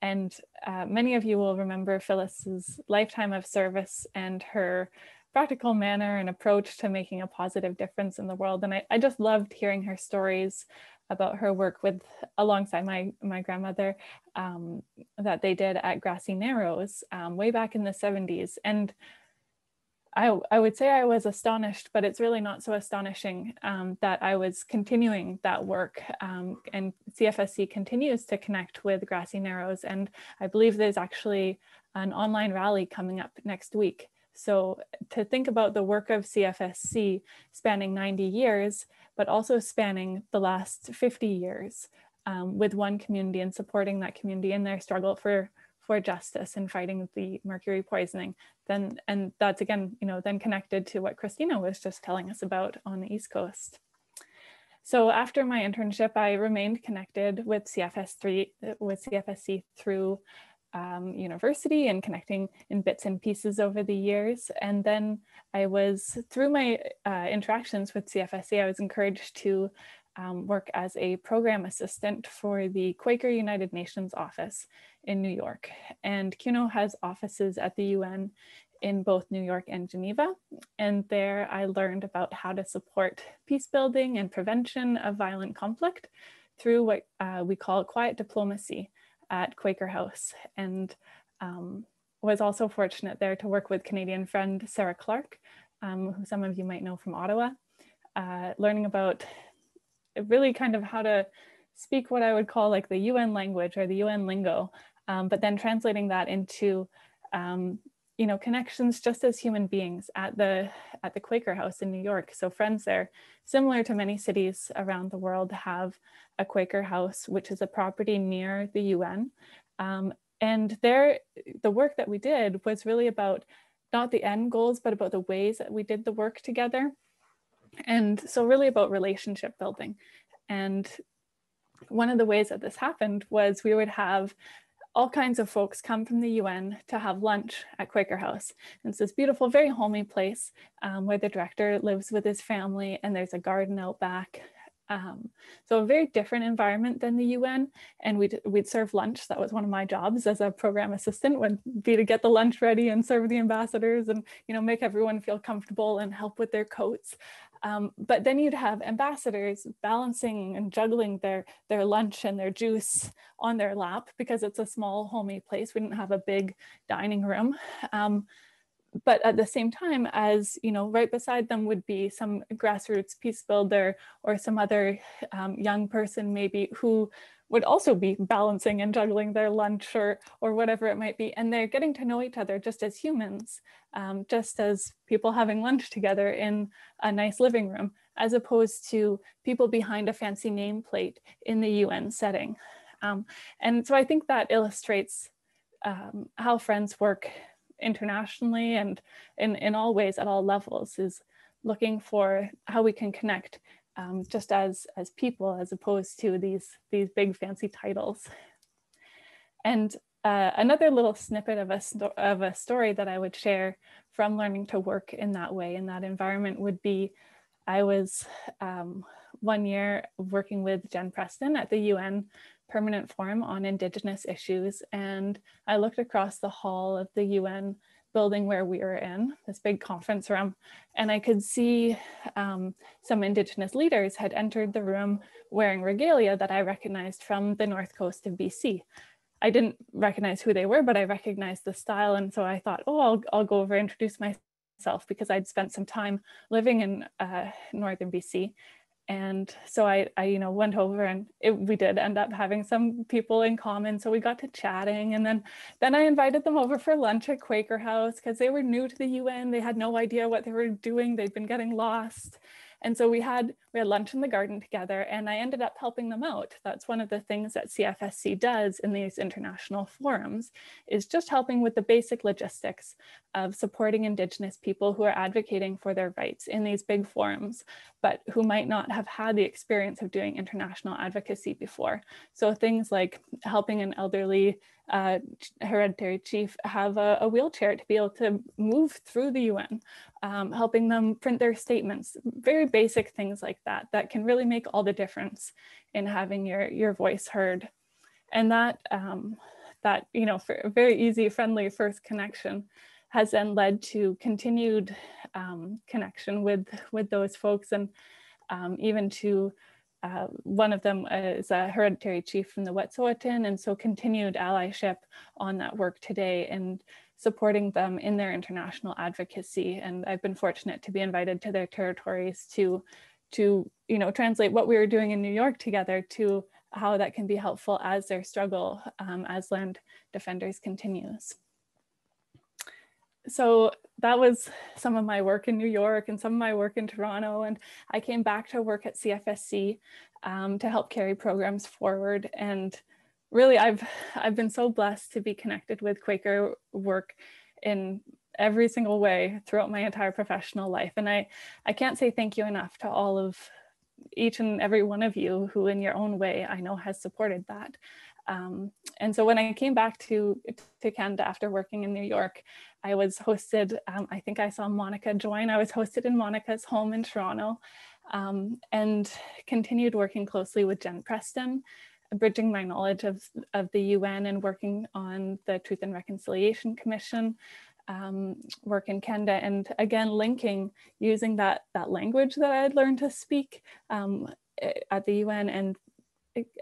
and uh, many of you will remember Phyllis's lifetime of service and her practical manner and approach to making a positive difference in the world. And I, I just loved hearing her stories about her work with alongside my my grandmother um, that they did at Grassy Narrows um, way back in the 70s. And I, I would say I was astonished, but it's really not so astonishing um, that I was continuing that work. Um, and CFSC continues to connect with Grassy Narrows. And I believe there's actually an online rally coming up next week. So to think about the work of CFSC spanning 90 years, but also spanning the last 50 years um, with one community and supporting that community in their struggle for for justice in fighting the mercury poisoning then and that's again you know then connected to what christina was just telling us about on the east coast so after my internship i remained connected with cfs3 with cfsc through um, university and connecting in bits and pieces over the years. And then I was, through my uh, interactions with CFSC, I was encouraged to um, work as a program assistant for the Quaker United Nations office in New York. And QUNO has offices at the UN in both New York and Geneva. And there I learned about how to support peace building and prevention of violent conflict through what uh, we call quiet diplomacy at Quaker House. And um, was also fortunate there to work with Canadian friend Sarah Clark, um, who some of you might know from Ottawa, uh, learning about really kind of how to speak what I would call like the UN language or the UN lingo, um, but then translating that into um, you know connections just as human beings at the at the Quaker House in New York. So friends there, similar to many cities around the world, have a Quaker House, which is a property near the UN. Um, and there, the work that we did was really about not the end goals, but about the ways that we did the work together. And so really about relationship building. And one of the ways that this happened was we would have all kinds of folks come from the UN to have lunch at Quaker House. And it's this beautiful, very homey place um, where the director lives with his family and there's a garden out back. Um, so a very different environment than the UN. And we'd, we'd serve lunch. That was one of my jobs as a program assistant would be to get the lunch ready and serve the ambassadors and, you know, make everyone feel comfortable and help with their coats. Um, but then you'd have ambassadors balancing and juggling their, their lunch and their juice on their lap because it's a small homey place. We didn't have a big dining room. Um, but at the same time as, you know, right beside them would be some grassroots peace builder or some other um, young person maybe who would also be balancing and juggling their lunch or, or whatever it might be. And they're getting to know each other just as humans, um, just as people having lunch together in a nice living room, as opposed to people behind a fancy nameplate in the UN setting. Um, and so I think that illustrates um, how friends work internationally and in, in all ways at all levels is looking for how we can connect um, just as as people as opposed to these these big fancy titles. And uh, another little snippet of a, of a story that I would share from learning to work in that way, in that environment, would be I was um, one year working with Jen Preston at the UN Permanent Forum on Indigenous Issues, and I looked across the hall of the UN building where we were in, this big conference room, and I could see um, some Indigenous leaders had entered the room wearing regalia that I recognized from the north coast of BC. I didn't recognize who they were, but I recognized the style, and so I thought, oh, I'll, I'll go over and introduce myself because I'd spent some time living in uh, northern BC and so I, I you know went over and it, we did end up having some people in common. So we got to chatting and then then i invited them over for lunch at quaker house because they were new to the un they had no idea what they were doing. They'd been getting lost and so we had we had lunch in the garden together and I ended up helping them out. That's one of the things that CFSC does in these international forums is just helping with the basic logistics of supporting Indigenous people who are advocating for their rights in these big forums, but who might not have had the experience of doing international advocacy before. So things like helping an elderly uh, hereditary chief have a, a, wheelchair to be able to move through the UN, um, helping them print their statements, very basic things like that, that can really make all the difference in having your, your voice heard. And that, um, that you know, very easy, friendly first connection has then led to continued um, connection with, with those folks and um, even to uh, one of them is a hereditary chief from the Wet'suwet'en, and so continued allyship on that work today and supporting them in their international advocacy. And I've been fortunate to be invited to their territories to, to you know, translate what we were doing in New York together to how that can be helpful as their struggle um, as land defenders continues so that was some of my work in New York and some of my work in Toronto. And I came back to work at CFSC um, to help carry programs forward. And really, I've I've been so blessed to be connected with Quaker work in every single way throughout my entire professional life. And I, I can't say thank you enough to all of each and every one of you who in your own way I know has supported that. Um, and so when I came back to, to Canada after working in New York, I was hosted, um, I think I saw Monica join. I was hosted in Monica's home in Toronto. um, and continued working closely with Jen Preston, bridging my knowledge of, of the UN and working on the Truth and Reconciliation Commission, um, work in Canada, and again, linking using that, that language that I had learned to speak um, at the UN and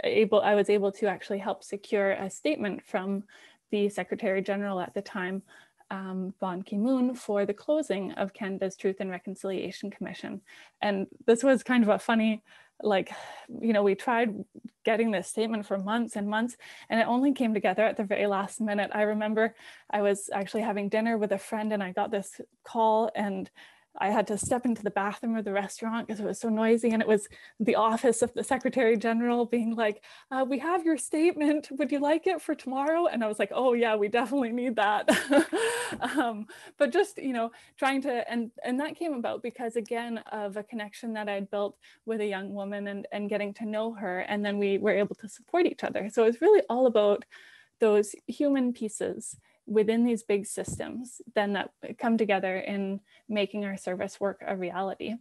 able, I was able to actually help secure a statement from the Secretary General at the time um, Ban Ki-moon for the closing of Canada's Truth and Reconciliation Commission. And this was kind of a funny, like, you know, we tried getting this statement for months and months, and it only came together at the very last minute. I remember I was actually having dinner with a friend and I got this call and I had to step into the bathroom of the restaurant because it was so noisy. And it was the office of the Secretary General being like, uh, We have your statement. Would you like it for tomorrow? And I was like, Oh, yeah, we definitely need that. um, but just, you know, trying to, and, and that came about because, again, of a connection that I'd built with a young woman and, and getting to know her. And then we were able to support each other. So it's really all about those human pieces within these big systems then that come together in making our service work a reality.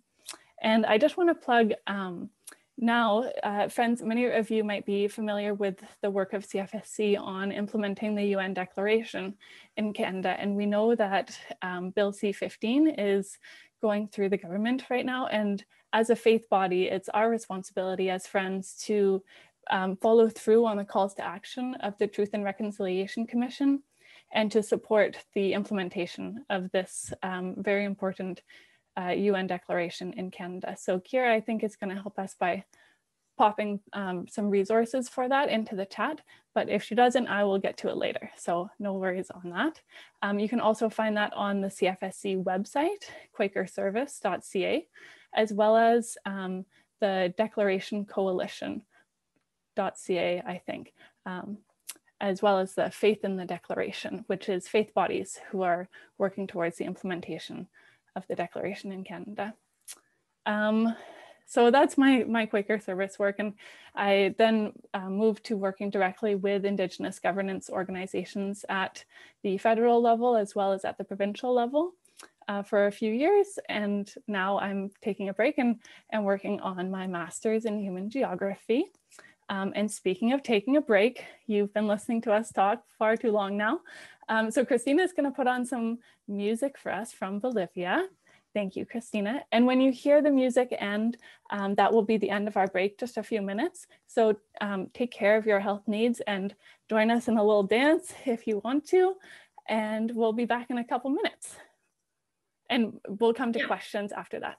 And I just want to plug um, now, uh, friends, many of you might be familiar with the work of CFSC on implementing the UN Declaration in Canada. And we know that um, Bill C-15 is going through the government right now. And as a faith body, it's our responsibility as friends to um, follow through on the calls to action of the Truth and Reconciliation Commission and to support the implementation of this um, very important uh, UN declaration in Canada. So Kira, I think is going to help us by popping um, some resources for that into the chat, but if she doesn't, I will get to it later. So no worries on that. Um, you can also find that on the CFSC website, quakerservice.ca, as well as um, the Declaration Coalition.ca, I think. As well as the Faith in the Declaration, which is faith bodies who are working towards the implementation of the Declaration in Canada. Um, so that's my, my Quaker service work. And I then uh, moved to working directly with Indigenous governance organizations at the federal level as well as at the provincial level. Uh, for a few years and now I'm taking a break and, and working on my master's in human geography. Um, and speaking of taking a break, you've been listening to us talk far too long now. Um, so Christina is going to put on some music for us from Bolivia. Thank you, Christina. And when you hear the music end, um, that will be the end of our break, just a few minutes. So um, take care of your health needs and join us in a little dance if you want to. And we'll be back in a couple minutes. And we'll come to yeah. questions after that.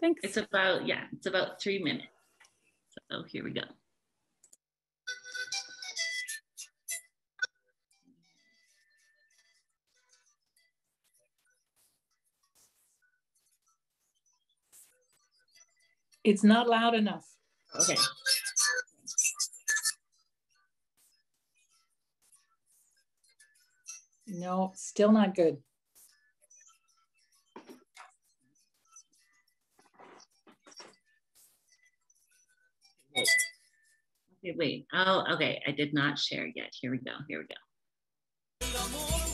Thanks. It's about, yeah, it's about three minutes. So here we go. It's not loud enough. Okay. No, still not good. Okay, wait. Oh, okay. I did not share yet. Here we go. Here we go.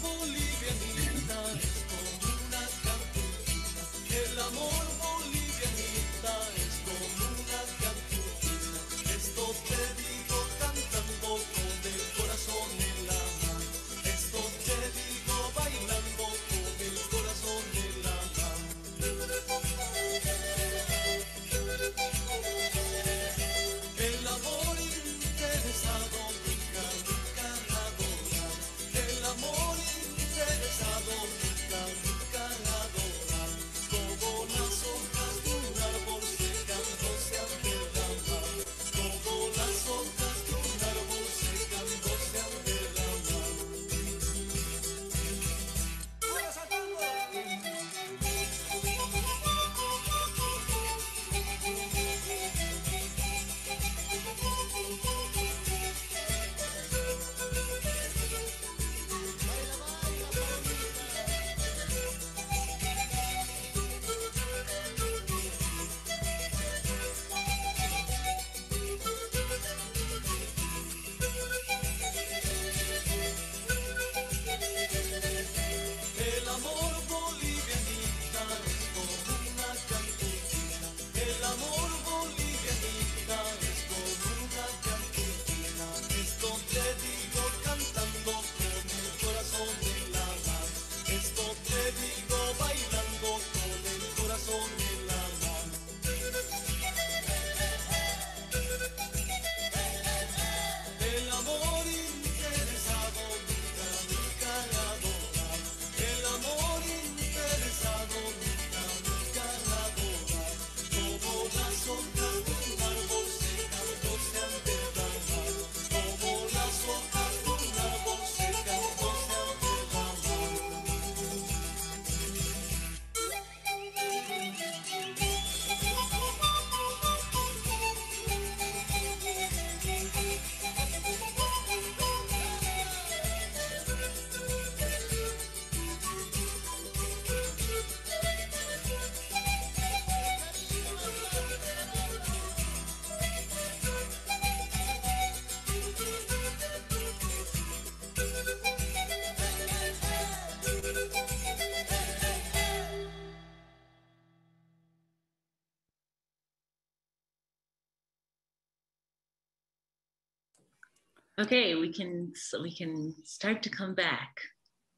Okay, we can so we can start to come back.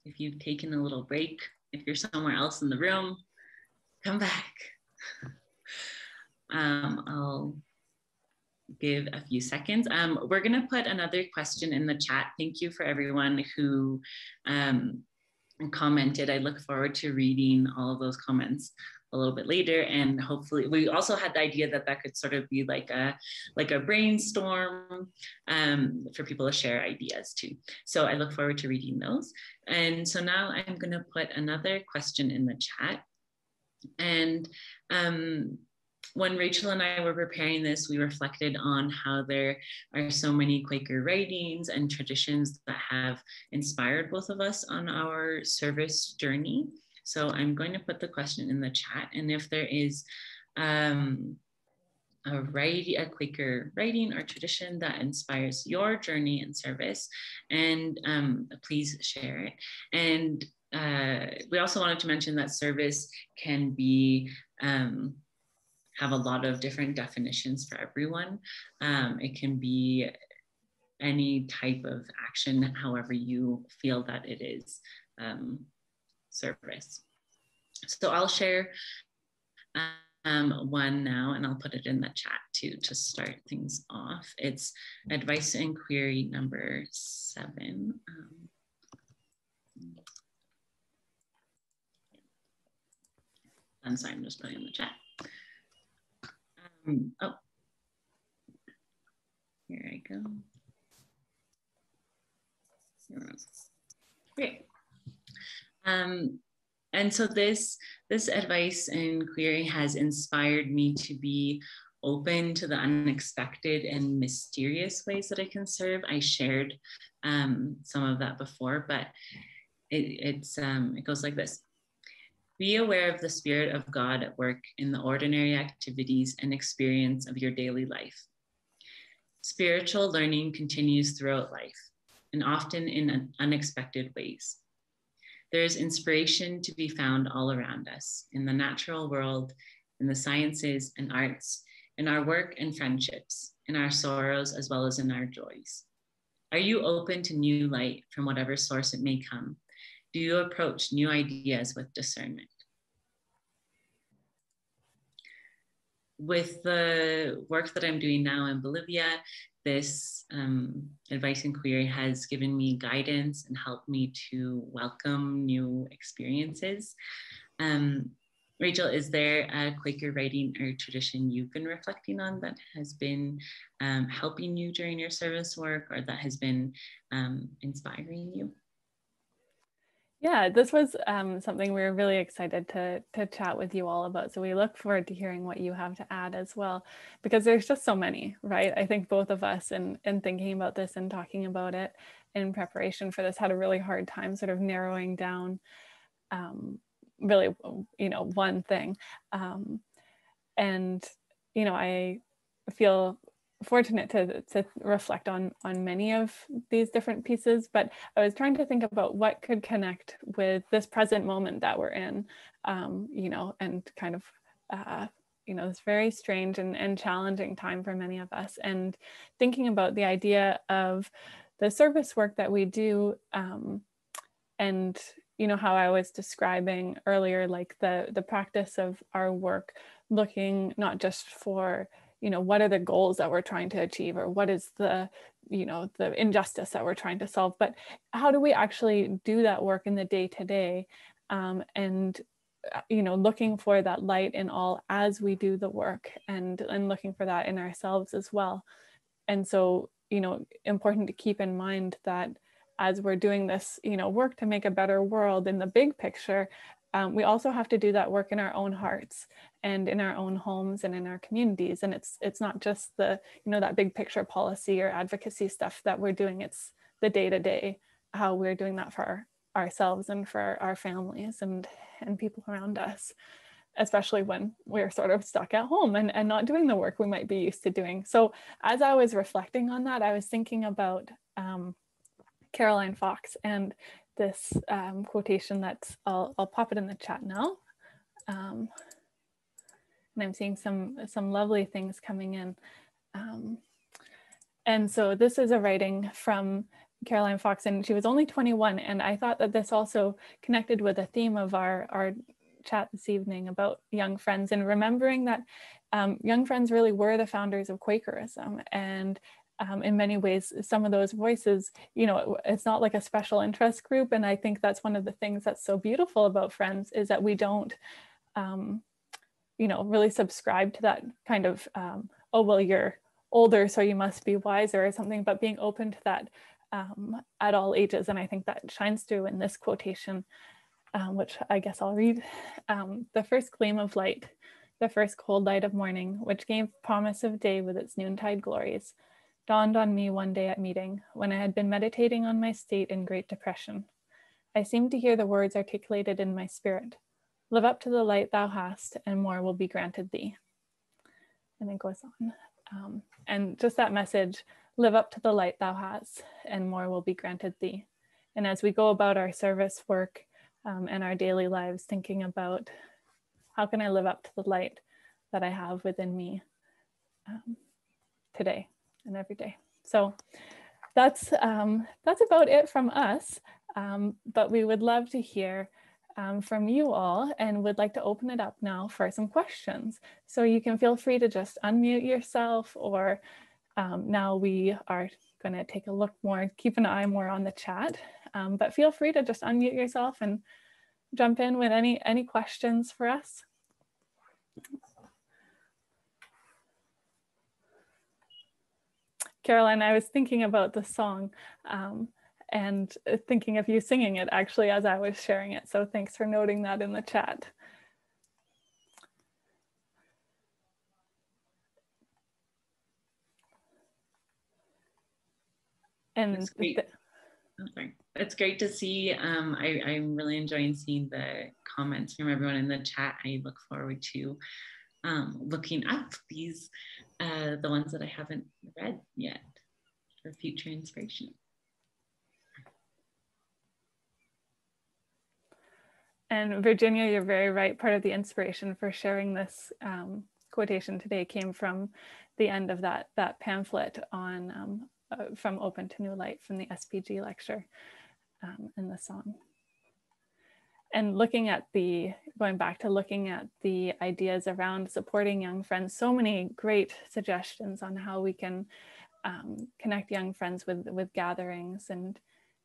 If you've taken a little break, if you're somewhere else in the room, come back. Um, I'll give a few seconds. Um, we're going to put another question in the chat. Thank you for everyone who um, commented. I look forward to reading all of those comments a little bit later and hopefully we also had the idea that that could sort of be like a like a brainstorm um, for people to share ideas too so i look forward to reading those. And so now i'm going to put another question in the chat. And um, when Rachel and I were preparing this, we reflected on how there are so many Quaker writings and traditions that have inspired both of us on our service journey. So I'm going to put the question in the chat. And if there is um, a, write, a Quaker writing or tradition that inspires your journey in service, and um, please share it. And uh, we also wanted to mention that service can be um, have a lot of different definitions for everyone. Um, it can be any type of action, however you feel that it is um, service. So I'll share um, one now and I'll put it in the chat too to start things off. It's advice and query number seven. Um, I'm sorry, I'm just putting in the chat. Um, oh, here I go. Great. Um, and so this this advice and query has inspired me to be open to the unexpected and mysterious ways that I can serve. I shared um, some of that before, but it, it's um, it goes like this. Be aware of the Spirit of God at work in the ordinary activities and experience of your daily life. Spiritual learning continues throughout life and often in unexpected ways. There is inspiration to be found all around us in the natural world, in the sciences and arts, in our work and friendships, in our sorrows as well as in our joys. Are you open to new light from whatever source it may come? do you approach new ideas with discernment? With the work that I'm doing now in Bolivia, this um, advice and query has given me guidance and helped me to welcome new experiences. Um, Rachel, is there a Quaker writing or tradition you've been reflecting on that has been um, helping you during your service work or that has been um, inspiring you? Yeah, this was um, something we were really excited to to chat with you all about. So we look forward to hearing what you have to add as well, because there's just so many, right? I think both of us, in in thinking about this and talking about it in preparation for this, had a really hard time sort of narrowing down, um, really, you know, one thing, um, and you know, I feel fortunate to, to reflect on on many of these different pieces but i was trying to think about what could connect with this present moment that we're in um, you know and kind of uh, you know this very strange and, and challenging time for many of us. And thinking about the idea of the service work that we do um, and you know how i was describing earlier like the the practice of our work looking not just for you know what are the goals that we're trying to achieve or what is the you know the injustice that we're trying to solve? But how do we actually do that work in the day to day and uh, you know looking for that light in all as we do the work and and looking for that in ourselves as well? And so you know important to keep in mind that as we're doing this you know work to make a better world in the big picture um, we also have to do that work in our own hearts and in our own homes and in our communities. And it's it's not just the you know that big picture policy or advocacy stuff that we're doing. It's the day to day how we're doing that for ourselves and for our families and and people around us especially when we're sort of stuck at home and, and not doing the work we might be used to doing. So as i was reflecting on that i was thinking about um, caroline fox and this um, quotation that's I'll, I'll pop it in the chat now um, and I'm seeing some some lovely things coming in. Um, And so this is a writing from Caroline Fox, and she was only 21. And I thought that this also connected with a theme of our, our chat this evening about young friends and remembering that um, young friends really were the founders of Quakerism. And um, in many ways, some of those voices, you know, it's not like a special interest group. And I think that's one of the things that's so beautiful about Friends is that we don't, um, you know, really subscribe to that kind of, um, oh, well, you're older, so you must be wiser or something, but being open to that um, at all ages. And I think that shines through in this quotation, um, which I guess I'll read. Um, the first gleam of light, the first cold light of morning, which gave promise of day with its noontide glories, dawned on me one day at meeting when I had been meditating on my state in Great Depression. I seemed to hear the words articulated in my spirit Live up to the light thou hast, and more will be granted thee. And it goes on. Um, and just that message live up to the light thou hast, and more will be granted thee. And as we go about our service work um, and our daily lives, thinking about how can I live up to the light that I have within me um, today and every day. So that's um, that's about it from us. Um, but we would love to hear um, from you all and would like to open it up now for some questions. So you can feel free to just unmute yourself or um, now we are going to take a look more, keep an eye more on the chat, um, but feel free to just unmute yourself and jump in with any, any questions for us. Caroline, I was thinking about the song um, and thinking of you singing it actually as I was sharing it. So thanks for noting that in the chat. And it's great. Oh, it's great to see. Um, I, I'm really enjoying seeing the comments from everyone in the chat. I look forward to um, looking up these uh, the ones that I haven't read yet for future inspiration. And Virginia, you're very right. Part of the inspiration for sharing this um, quotation today came from the end of that, that pamphlet on um, uh, from Open to New Light from the SPG lecture um, in the song and looking at the going back to looking at the ideas around supporting young friends so many great suggestions on how we can um, connect young friends with with gatherings and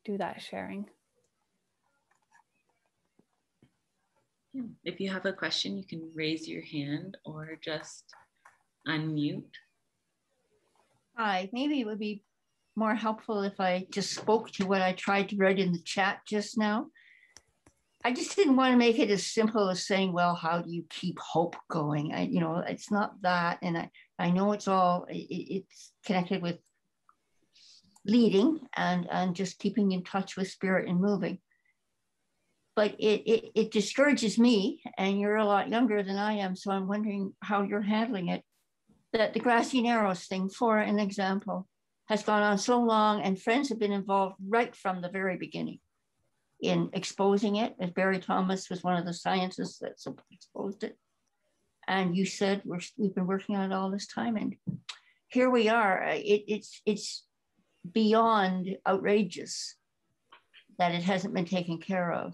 do that sharing. If you have a question you can raise your hand or just unmute. Hi maybe it would be more helpful if i just spoke to what i tried to write in the chat just now I just didn't want to make it as simple as saying, well, how do you keep hope going? I, you know, it's not that. And I, I know it's all, it, it's connected with leading and, and just keeping in touch with spirit and moving. But it, it, it discourages me, and you're a lot younger than I am. So I'm wondering how you're handling it. That the grassy narrows thing, for an example, has gone on so long, and friends have been involved right from the very beginning in exposing it. Barry Thomas was one of the scientists that exposed it. And you said we're, we've been working on it all this time, and here we are. It, it's it's beyond outrageous that it hasn't been taken care of.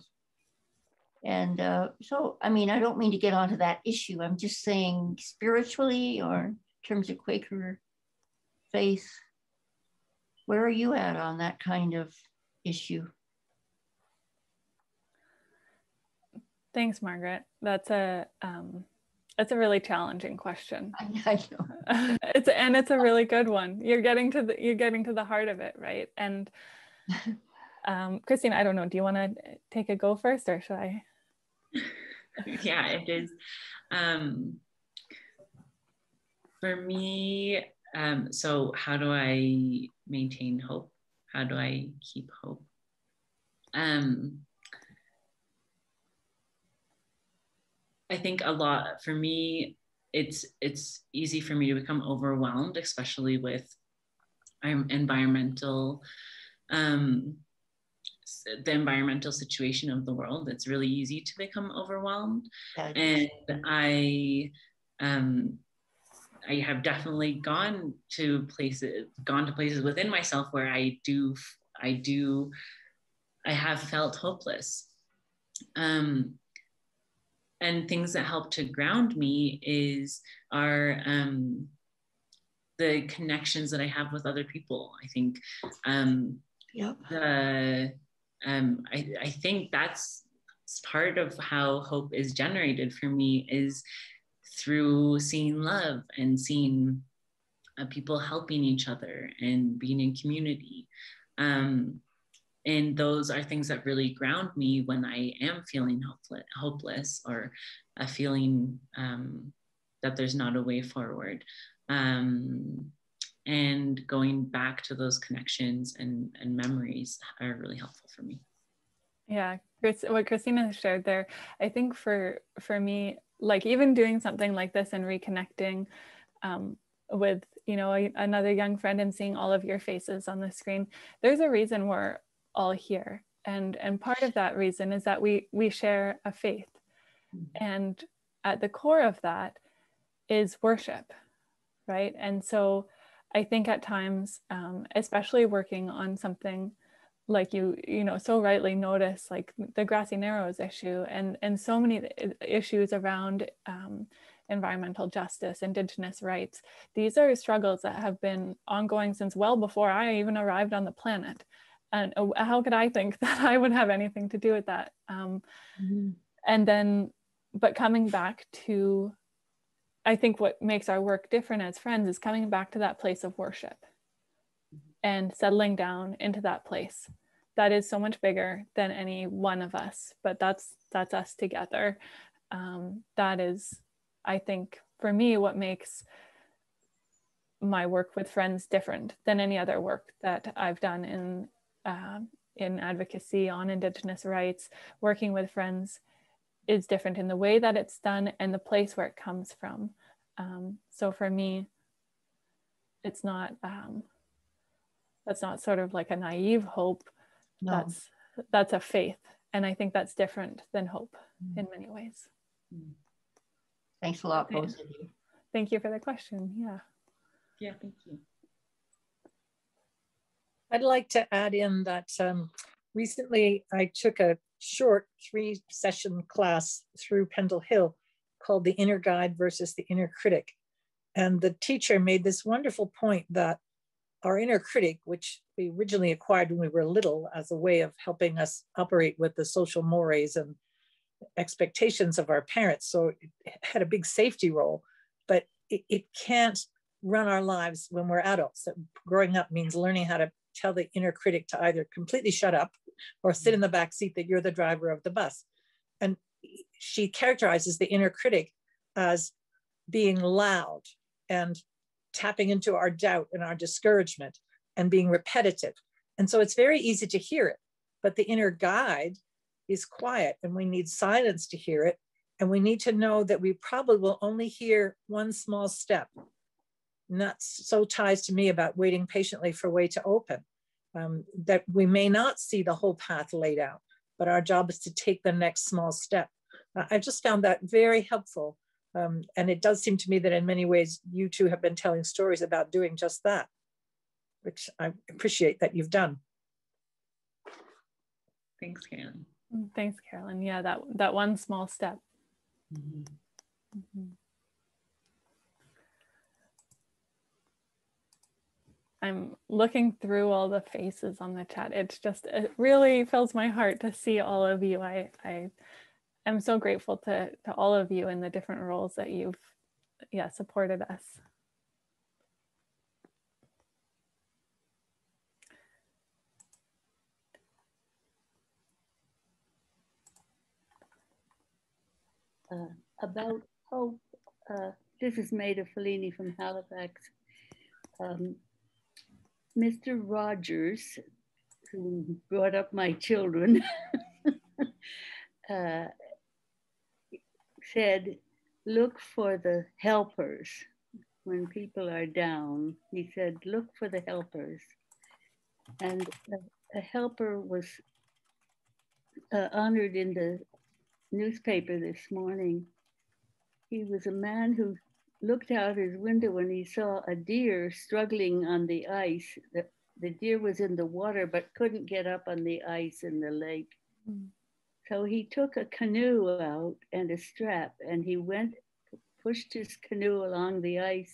And uh, so, I mean, I don't mean to get onto that issue. I'm just saying spiritually or in terms of Quaker faith, where are you at on that kind of issue? Thanks, Margaret. That's a um, that's a really challenging question. I know. it's and it's a really good one. You're getting to the you're getting to the heart of it, right? And um, Christine, I don't know. Do you want to take a go first, or should I? yeah, it is. Um, for me, um, so how do I maintain hope? How do I keep hope? Um, I think a lot for me, it's it's easy for me to become overwhelmed, especially with um, environmental um, the environmental situation of the world. It's really easy to become overwhelmed, and I um, I have definitely gone to places, gone to places within myself where I do, I do, I have felt hopeless. Um, and things that help to ground me is are um, the connections that I have with other people. I think um, Yep. the um, I, I think that's part of how hope is generated for me is through seeing love and seeing uh, people helping each other and being in community. Um, and those are things that really ground me when I am feeling hopeless, hopeless or a feeling um, that there's not a way forward. Um, and going back to those connections and, and memories are really helpful for me. Yeah, what Christina shared there, I think for for me, like even doing something like this and reconnecting um, with you know a, another young friend and seeing all of your faces on the screen, there's a reason we're all here, and and part of that reason is that we we share a faith, mm-hmm. and at the core of that is worship, right? And so I think at times, um, especially working on something like you you know so rightly notice like the grassy narrows issue and and so many issues around um, environmental justice indigenous rights these are struggles that have been ongoing since well before i even arrived on the planet and uh, how could i think that i would have anything to do with that um, mm-hmm. and then but coming back to i think what makes our work different as friends is coming back to that place of worship and settling down into that place that is so much bigger than any one of us but that's that's us together um, that is i think for me what makes my work with friends different than any other work that i've done in uh, in advocacy on indigenous rights working with friends is different in the way that it's done and the place where it comes from. Um, so for me it's not um, that's not sort of like a naive hope. No. that's that's a faith. And i think that's different than hope mm. in many ways. Mm. thanks a lot both of you. Thank you for the question. Yeah. Yeah thank you i'd like to add in that um, recently i took a short three session class through pendle hill called the inner guide versus the inner critic and the teacher made this wonderful point that our inner critic, which we originally acquired when we were little as a way of helping us operate with the social mores and expectations of our parents. So it had a big safety role, but it, it can't run our lives when we're adults. So growing up means learning how to tell the inner critic to either completely shut up or sit in the back seat that you're the driver of the bus. And she characterizes the inner critic as being loud and tapping into our doubt and our discouragement and being repetitive. And so it's very easy to hear it, but the inner guide is quiet and we need silence to hear it. And we need to know that we probably will only hear one small step. And that's so ties to me about waiting patiently for way to open. Um, that we may not see the whole path laid out, but our job is to take the next small step. Uh, I just found that very helpful um, and it does seem to me that in many ways, you two have been telling stories about doing just that, which I appreciate that you've done. Thanks, Carolyn. Thanks, Carolyn. Yeah, that, that one small step. Mm -hmm. Mm -hmm. I'm looking through all the faces on the chat. It's just, it really fills my heart to see all of you. I, I I'm so grateful to, to all of you in the different roles that you've yeah, supported us. Uh, about hope, uh, this is Maida Fellini from Halifax. Um, Mr. Rogers, who brought up my children, uh, said, look for the helpers when people are down. He said, look for the helpers. And a, a helper was uh, honored in the newspaper this morning. He was a man who looked out his window and he saw a deer struggling on the ice. The, the deer was in the water but couldn't get up on the ice in the lake. Mm. So he took a canoe out and a strap and he went, pushed his canoe along the ice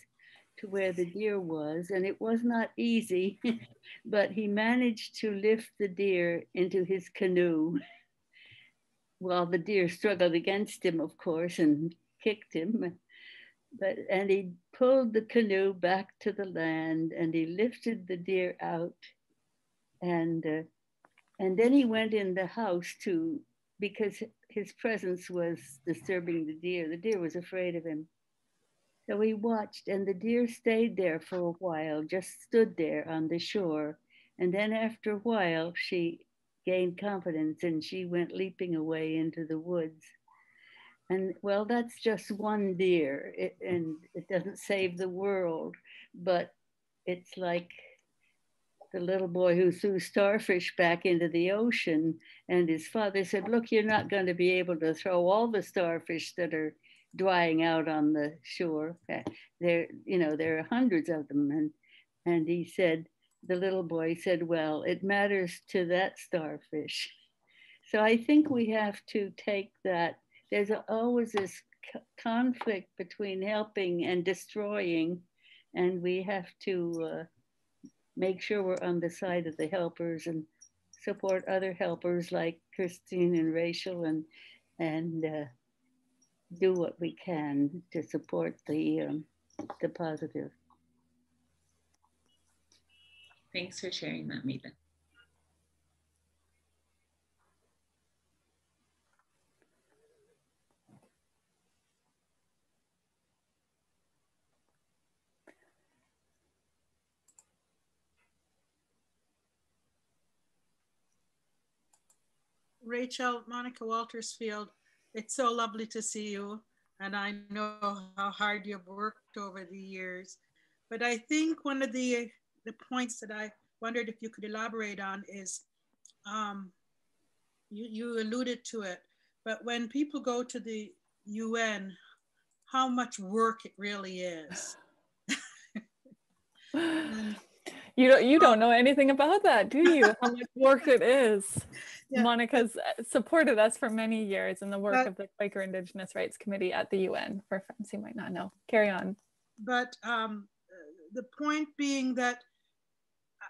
to where the deer was. And it was not easy, but he managed to lift the deer into his canoe while the deer struggled against him, of course, and kicked him but and he pulled the canoe back to the land and he lifted the deer out. And uh, and then he went in the house to because his presence was disturbing the deer. The deer was afraid of him. So he watched and the deer stayed there for a while just stood there on the shore. And then after a while she gained confidence and she went leaping away into the woods and well, that's just one deer, it, and it doesn't save the world, but it's like the little boy who threw starfish back into the ocean. And his father said, Look, you're not going to be able to throw all the starfish that are drying out on the shore. Eh, there, you know, there are hundreds of them. And, and he said, the little boy said, Well, it matters to that starfish. So I think we have to take that there's always this conflict between helping and destroying, and we have to uh, make sure we're on the side of the helpers and support other helpers like Christine and Rachel and and uh, do what we can to support the um, the positive. Thanks for sharing that, Maven. Rachel, Monica Waltersfield, it's so lovely to see you. And I know how hard you've worked over the years. But I think one of the, the points that I wondered if you could elaborate on is um, you, you alluded to it, but when people go to the UN, how much work it really is. you don't you don't know anything about that, do you? How much work it is yeah. Monica's uh, supported us for many years in the work but, of the Quaker Indigenous Rights Committee at the UN, for friends who might not know. Carry on. But um, the point being that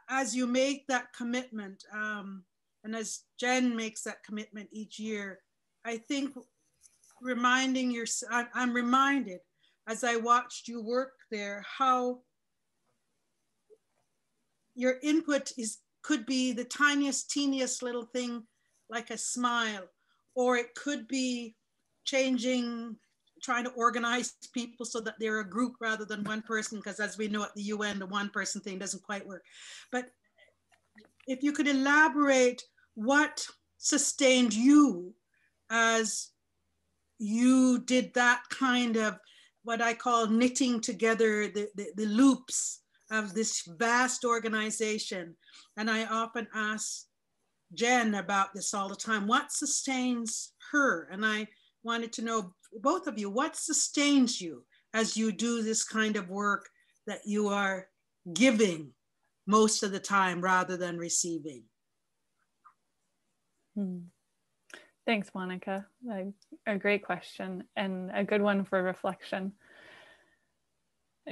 as you make that commitment, um, and as Jen makes that commitment each year, I think reminding your, I'm reminded as I watched you work there, how your input is could be the tiniest, teeniest little thing like a smile, or it could be changing, trying to organize people so that they're a group rather than one person, because as we know at the UN, the one person thing doesn't quite work. But if you could elaborate what sustained you as you did that kind of what I call knitting together the, the, the loops of this vast organization. And I often ask Jen about this all the time. What sustains her? And I wanted to know, both of you, what sustains you as you do this kind of work that you are giving most of the time rather than receiving? Hmm. Thanks, Monica. A, a great question and a good one for reflection.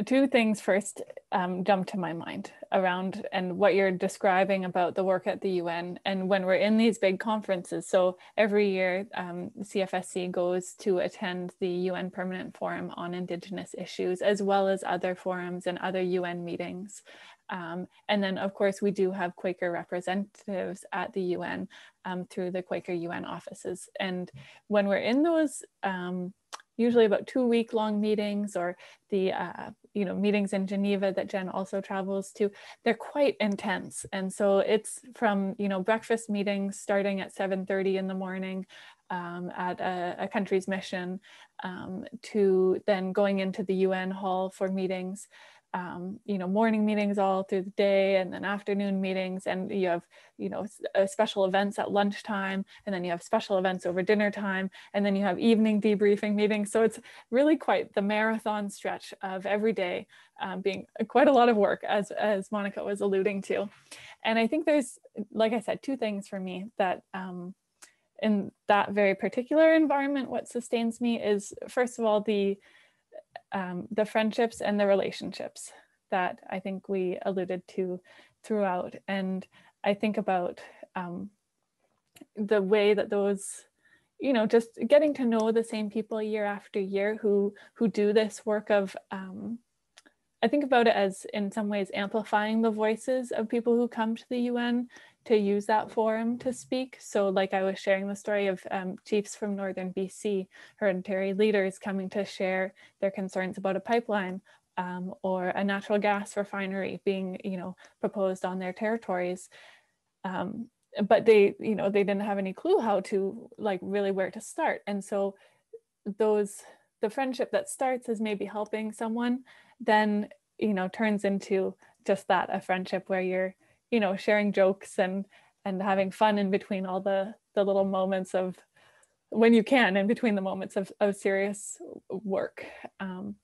Two things first um, jump to my mind around and what you're describing about the work at the UN and when we're in these big conferences. So every year, um, CFSC goes to attend the UN Permanent Forum on Indigenous issues, as well as other forums and other UN meetings. Um, and then, of course, we do have Quaker representatives at the UN um, through the Quaker UN offices. And when we're in those um, usually about two week long meetings or the uh, you know meetings in geneva that jen also travels to they're quite intense. And so it's from you know breakfast meetings starting at 7.30 in the morning um, at a, a, country's mission um, to then going into the un hall for meetings um, you know morning meetings all through the day and then afternoon meetings. And you have you know uh, special events at lunchtime and then you have special events over dinner time and then you have evening debriefing meetings. So it's really quite the marathon stretch of every day um, being quite a lot of work as as monica was alluding to. And i think there's like i said two things for me that um, in that very particular environment what sustains me is first of all the um, the friendships and the relationships that I think we alluded to throughout. And I think about um, the way that those, you know, just getting to know the same people year after year who who do this work of. Um, I think about it as, in some ways, amplifying the voices of people who come to the UN to use that forum to speak. So, like I was sharing the story of um, chiefs from northern BC, hereditary leaders coming to share their concerns about a pipeline um, or a natural gas refinery being, you know, proposed on their territories. Um, but they, you know, they didn't have any clue how to like really where to start. And so, those the friendship that starts as maybe helping someone, then you know turns into just that a friendship where you're you know sharing jokes and and having fun in between all the the little moments of when you can in between the moments of, of serious work. Um,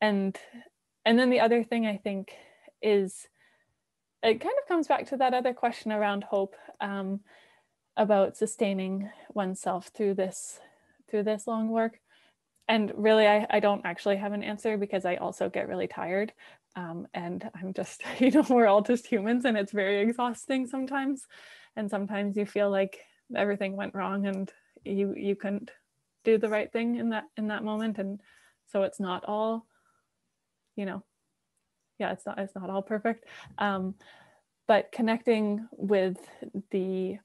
and and then the other thing i think is it kind of comes back to that other question around hope um, about sustaining oneself through this through this long work. And really I, I don't actually have an answer because i also get really tired um, and I'm just, you know, we're all just humans and it's very exhausting sometimes. And sometimes you feel like everything went wrong and you you couldn't do the right thing in that in that moment. And so it's not all, you know, yeah, it's not it's not all perfect. Um, but connecting with the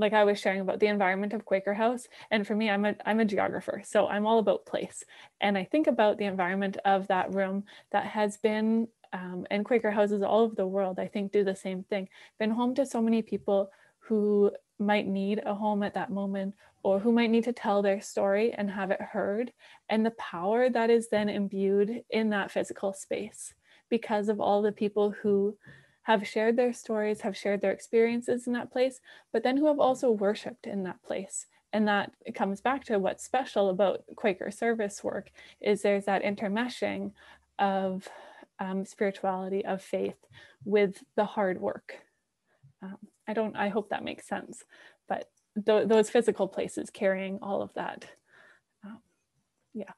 like I was sharing about the environment of Quaker House. And for me, I'm a, I'm a geographer, so I'm all about place. And I think about the environment of that room that has been, um, and Quaker houses all over the world, I think do the same thing, been home to so many people who might need a home at that moment or who might need to tell their story and have it heard. And the power that is then imbued in that physical space because of all the people who have shared their stories, have shared their experiences in that place, but then who have also worshiped in that place. And that comes back to what's special about Quaker service work is there's that intermeshing of um, spirituality, of faith with the hard work. Um, I don't, I hope that makes sense, but th those physical places carrying all of that. Um, yeah.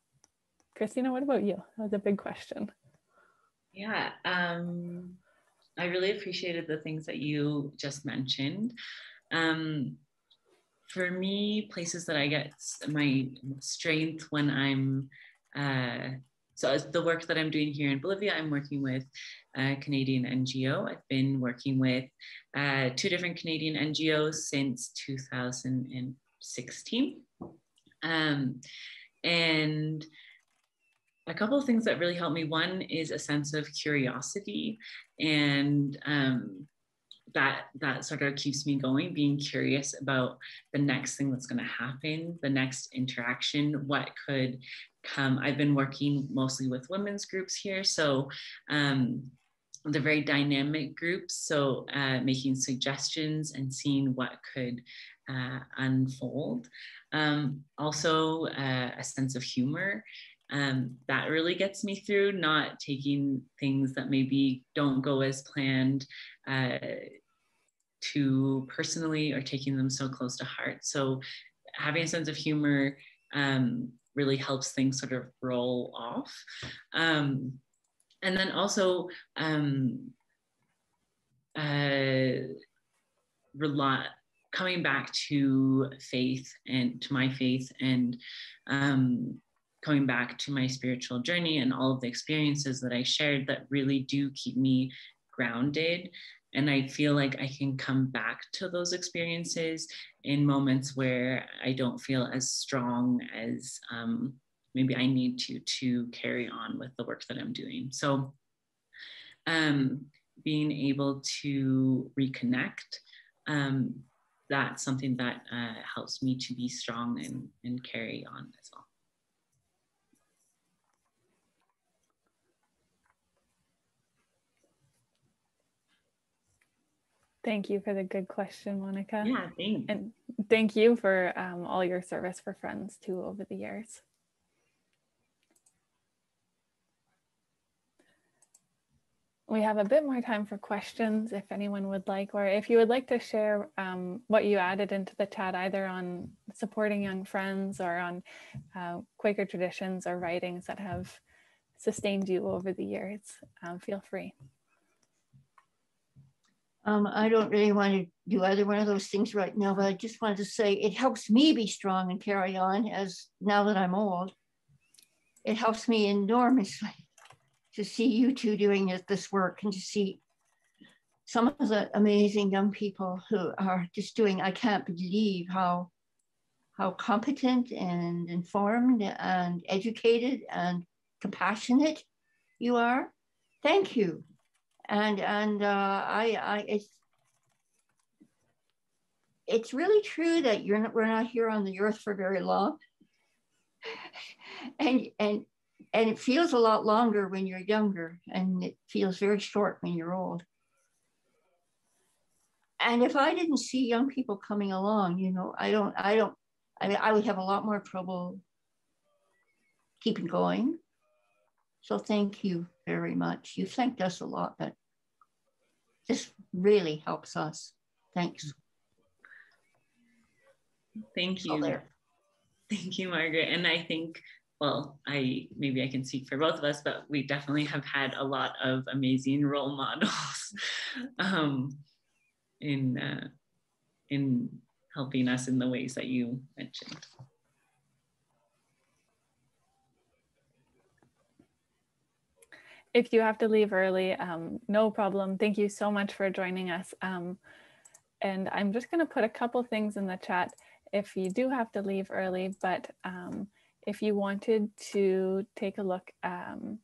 Christina, what about you? That was a big question. Yeah. Um, I really appreciated the things that you just mentioned. Um, for me, places that I get my strength when I'm, uh, so the work that I'm doing here in Bolivia, I'm working with a Canadian NGO. I've been working with uh, two different Canadian NGOs since 2016. Um, and a couple of things that really helped me. One is a sense of curiosity, and um, that that sort of keeps me going, being curious about the next thing that's going to happen, the next interaction, what could come. I've been working mostly with women's groups here, so. Um, they're very dynamic groups, so uh, making suggestions and seeing what could uh, unfold. Um, also, uh, a sense of humor um, that really gets me through not taking things that maybe don't go as planned uh, too personally or taking them so close to heart. So having a sense of humor um, really helps things sort of roll off. Um, and then also um, uh, rely coming back to faith and to my faith and um, coming back to my spiritual journey and all of the experiences that I shared that really do keep me grounded. And I feel like I can come back to those experiences in moments where I don't feel as strong as um, maybe I need to to carry on with the work that I'm doing. So um, being able to reconnect, um, that's something that uh, helps me to be strong and, and carry on as well. Thank you for the good question, Monica. Yeah, thanks. And thank you for um, all your service for Friends too over the years. We have a bit more time for questions if anyone would like, or if you would like to share um, what you added into the chat, either on supporting young friends or on uh, Quaker traditions or writings that have sustained you over the years, um, feel free. Um, I don't really want to do either one of those things right now, but I just wanted to say it helps me be strong and carry on as now that I'm old. It helps me enormously to see you two doing this work and to see some of the amazing young people who are just doing, I can't believe how, how competent and informed and educated and compassionate you are. Thank you and and uh, I, I it's it's really true that you're not, we're not here on the earth for very long, and and and it feels a lot longer when you're younger, and it feels very short when you're old. And if I didn't see young people coming along, you know, I don't, I don't, I mean, I would have a lot more trouble keeping going. So thank you very much. You thanked us a lot, but this really helps us. Thanks. Thank you. Thank you, Margaret. And I think, well, I maybe I can speak for both of us, but we definitely have had a lot of amazing role models um, in uh, in helping us in the ways that you mentioned. If you have to leave early, um, no problem. Thank you so much for joining us. Um, and I'm just going to put a couple things in the chat if you do have to leave early, but um, if you wanted to take a look um,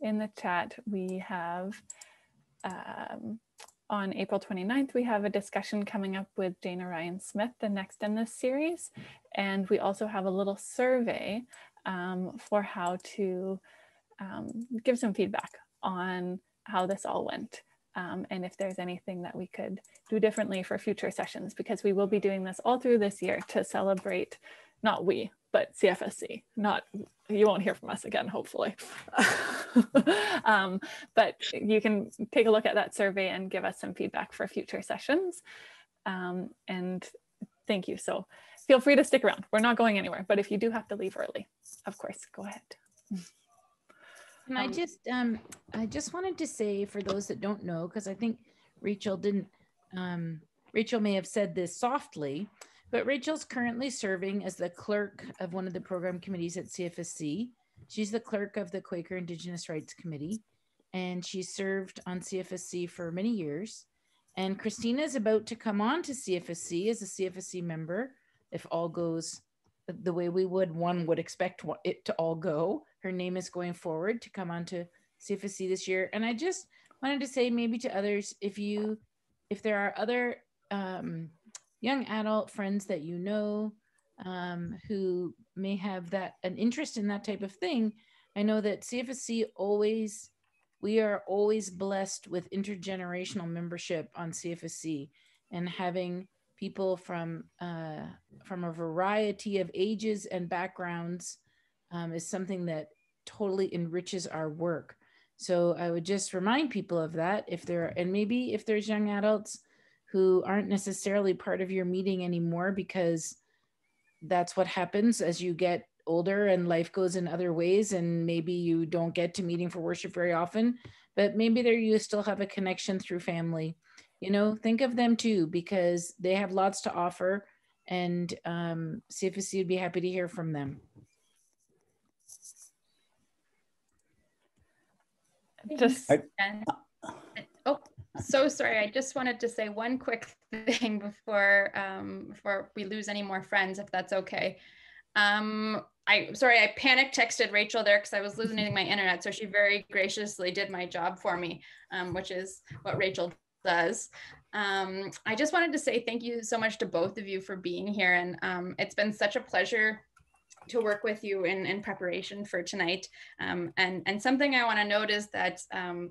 in the chat, we have um, on April 29th, we have a discussion coming up with Jane Orion Smith, the next in this series. And we also have a little survey um, for how to um, give some feedback on how this all went um, and if there's anything that we could do differently for future sessions because we will be doing this all through this year to celebrate not we but CFSC not you won't hear from us again hopefully. Um, but you can take a look at that survey and give us some feedback for future sessions. Um, and thank you. So feel free to stick around. We're not going anywhere but if you do have to leave early of course go ahead and I um, just um I just wanted to say for those that don't know, because I think Rachel didn't um Rachel may have said this softly, but Rachel's currently serving as the clerk of one of the program committees at CFSC. She's the clerk of the Quaker Indigenous Rights Committee, and she served on CFSC for many years. And Christina is about to come on to CFSC as a CFSC member if all goes the way we would one would expect it to all go her name is going forward to come on to CFSC this year. And I just wanted to say maybe to others, if you, if there are other um, young adult friends that you know um, who may have that an interest in that type of thing, I know that CFSC always, we are always blessed with intergenerational membership on CFSC and having people from uh, from a variety of ages and backgrounds um, is something that totally enriches our work. So I would just remind people of that if there, and maybe if there's young adults who aren't necessarily part of your meeting anymore because that's what happens as you get older and life goes in other ways and maybe you don't get to meeting for worship very often but maybe there you still have a connection through family you know think of them too because they have lots to offer and um, cfsc would be happy to hear from them just I, oh so sorry. I just wanted to say one quick thing before um before we lose any more friends if that's okay. Um i sorry i panic texted rachel there because i was losing my internet so she very graciously did my job for me um, which is what rachel does. Um, i just wanted to say thank you so much to both of you for being here and um, it's been such a pleasure to work with you in, in preparation for tonight. Um, and, and something I want to note is that um,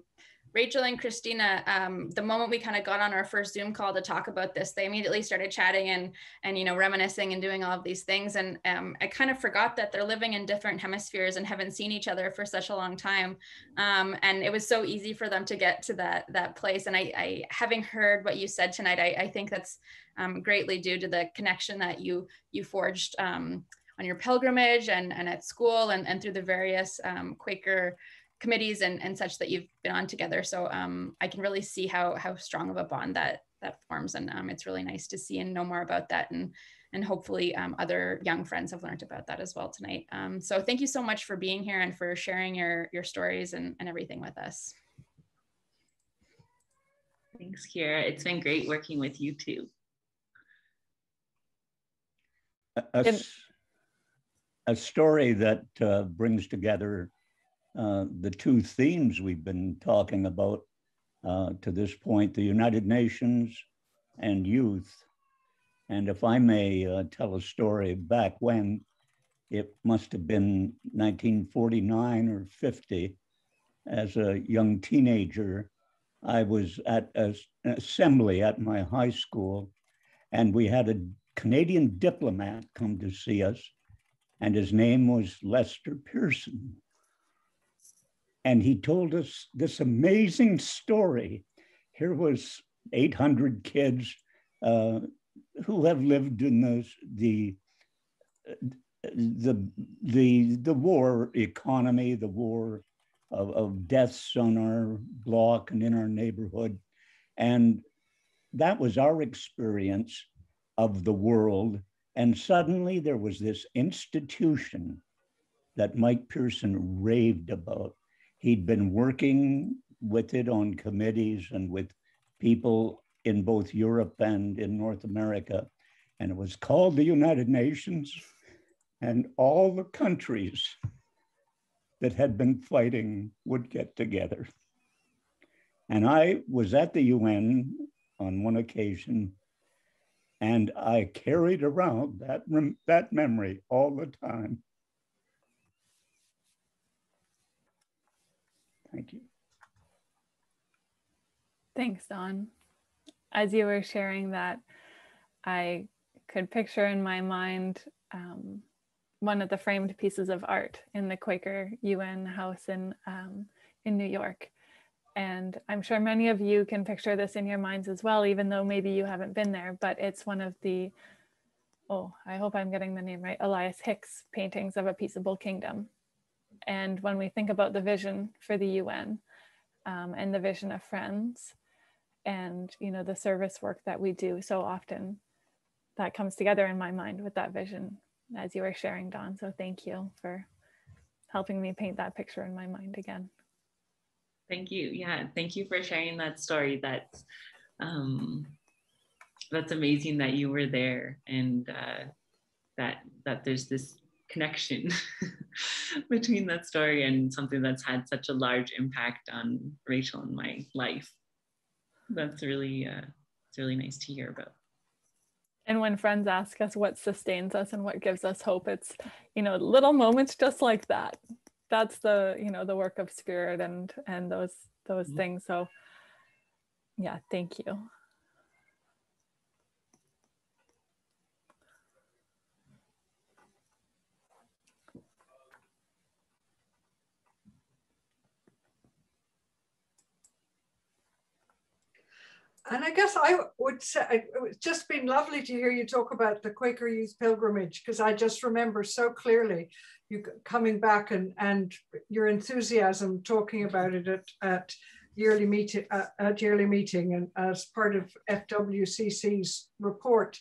Rachel and Christina, um, the moment we kind of got on our first Zoom call to talk about this, they immediately started chatting and and you know reminiscing and doing all of these things. And um, I kind of forgot that they're living in different hemispheres and haven't seen each other for such a long time. Um, and it was so easy for them to get to that that place. And I, I having heard what you said tonight, I, I think that's um, greatly due to the connection that you you forged um, on your pilgrimage and and at school and and through the various um, Quaker committees and, and such that you've been on together. So um, I can really see how how strong of a bond that that forms, and um, it's really nice to see and know more about that. And and hopefully um, other young friends have learned about that as well tonight. Um, so thank you so much for being here and for sharing your your stories and, and everything with us. Thanks, Kira. It's been great working with you too. A, a story that uh, brings together uh, the two themes we've been talking about uh, to this point, the United Nations and youth. And if I may uh, tell a story back when it must have been 1949 or 50, as a young teenager, I was at a, an assembly at my high school, and we had a Canadian diplomat come to see us, and his name was Lester Pearson. And he told us this amazing story. Here was 800 kids uh, who have lived in the, the, the, the, the war economy, the war of, of deaths on our block and in our neighborhood. And that was our experience of the world. And suddenly there was this institution that Mike Pearson raved about He'd been working with it on committees and with people in both Europe and in North America. And it was called the United Nations. And all the countries that had been fighting would get together. And I was at the UN on one occasion, and I carried around that, that memory all the time. Thank you. Thanks, Don. As you were sharing that, I could picture in my mind um, one of the framed pieces of art in the Quaker UN house in, um, in New York. And I'm sure many of you can picture this in your minds as well, even though maybe you haven't been there, but it's one of the, oh, I hope I'm getting the name right, Elias Hicks paintings of a peaceable kingdom. And when we think about the vision for the UN um, and the vision of Friends and, you know, the service work that we do so often, that comes together in my mind with that vision as you were sharing, Don. So thank you for helping me paint that picture in my mind again. Thank you. Yeah, thank you for sharing that story. That's um, that's amazing that you were there and uh, that that there's this connection between that story and something that's had such a large impact on Rachel and my life. That's really, uh, it's really nice to hear about. And when friends ask us what sustains us and what gives us hope, it's, you know, little moments just like that. That's the, you know, the work of spirit and and those those mm-hmm. things. So yeah, thank you. And I guess I would say it's just been lovely to hear you talk about the Quaker Youth Pilgrimage because I just remember so clearly you coming back and, and your enthusiasm talking about it at, at yearly meeting uh, at yearly meeting and as part of FWCC's report.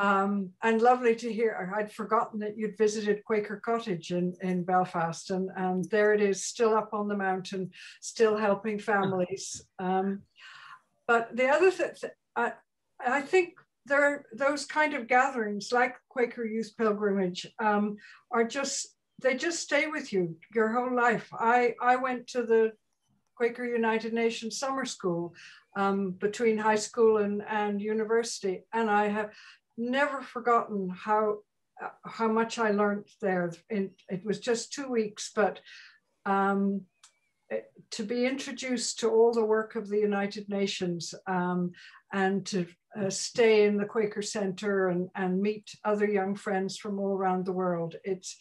Um, and lovely to hear. I'd forgotten that you'd visited Quaker Cottage in, in Belfast, and, and there it is, still up on the mountain, still helping families. Um, but the other thing, I, I think there are those kind of gatherings like Quaker Youth Pilgrimage um, are just, they just stay with you your whole life. I, I went to the Quaker United Nations summer school um, between high school and, and university. And I have never forgotten how, how much I learned there. It was just two weeks, but um, to be introduced to all the work of the United Nations um, and to uh, stay in the Quaker Center and, and meet other young friends from all around the world. It's,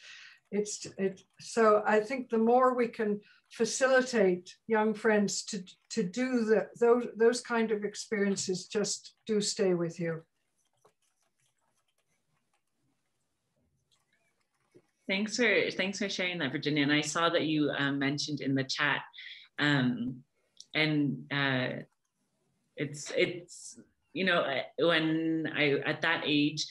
it's, it, so I think the more we can facilitate young friends to, to do the, those, those kind of experiences, just do stay with you. Thanks for thanks for sharing that, Virginia. And I saw that you um, mentioned in the chat, um, and uh, it's it's you know when I at that age,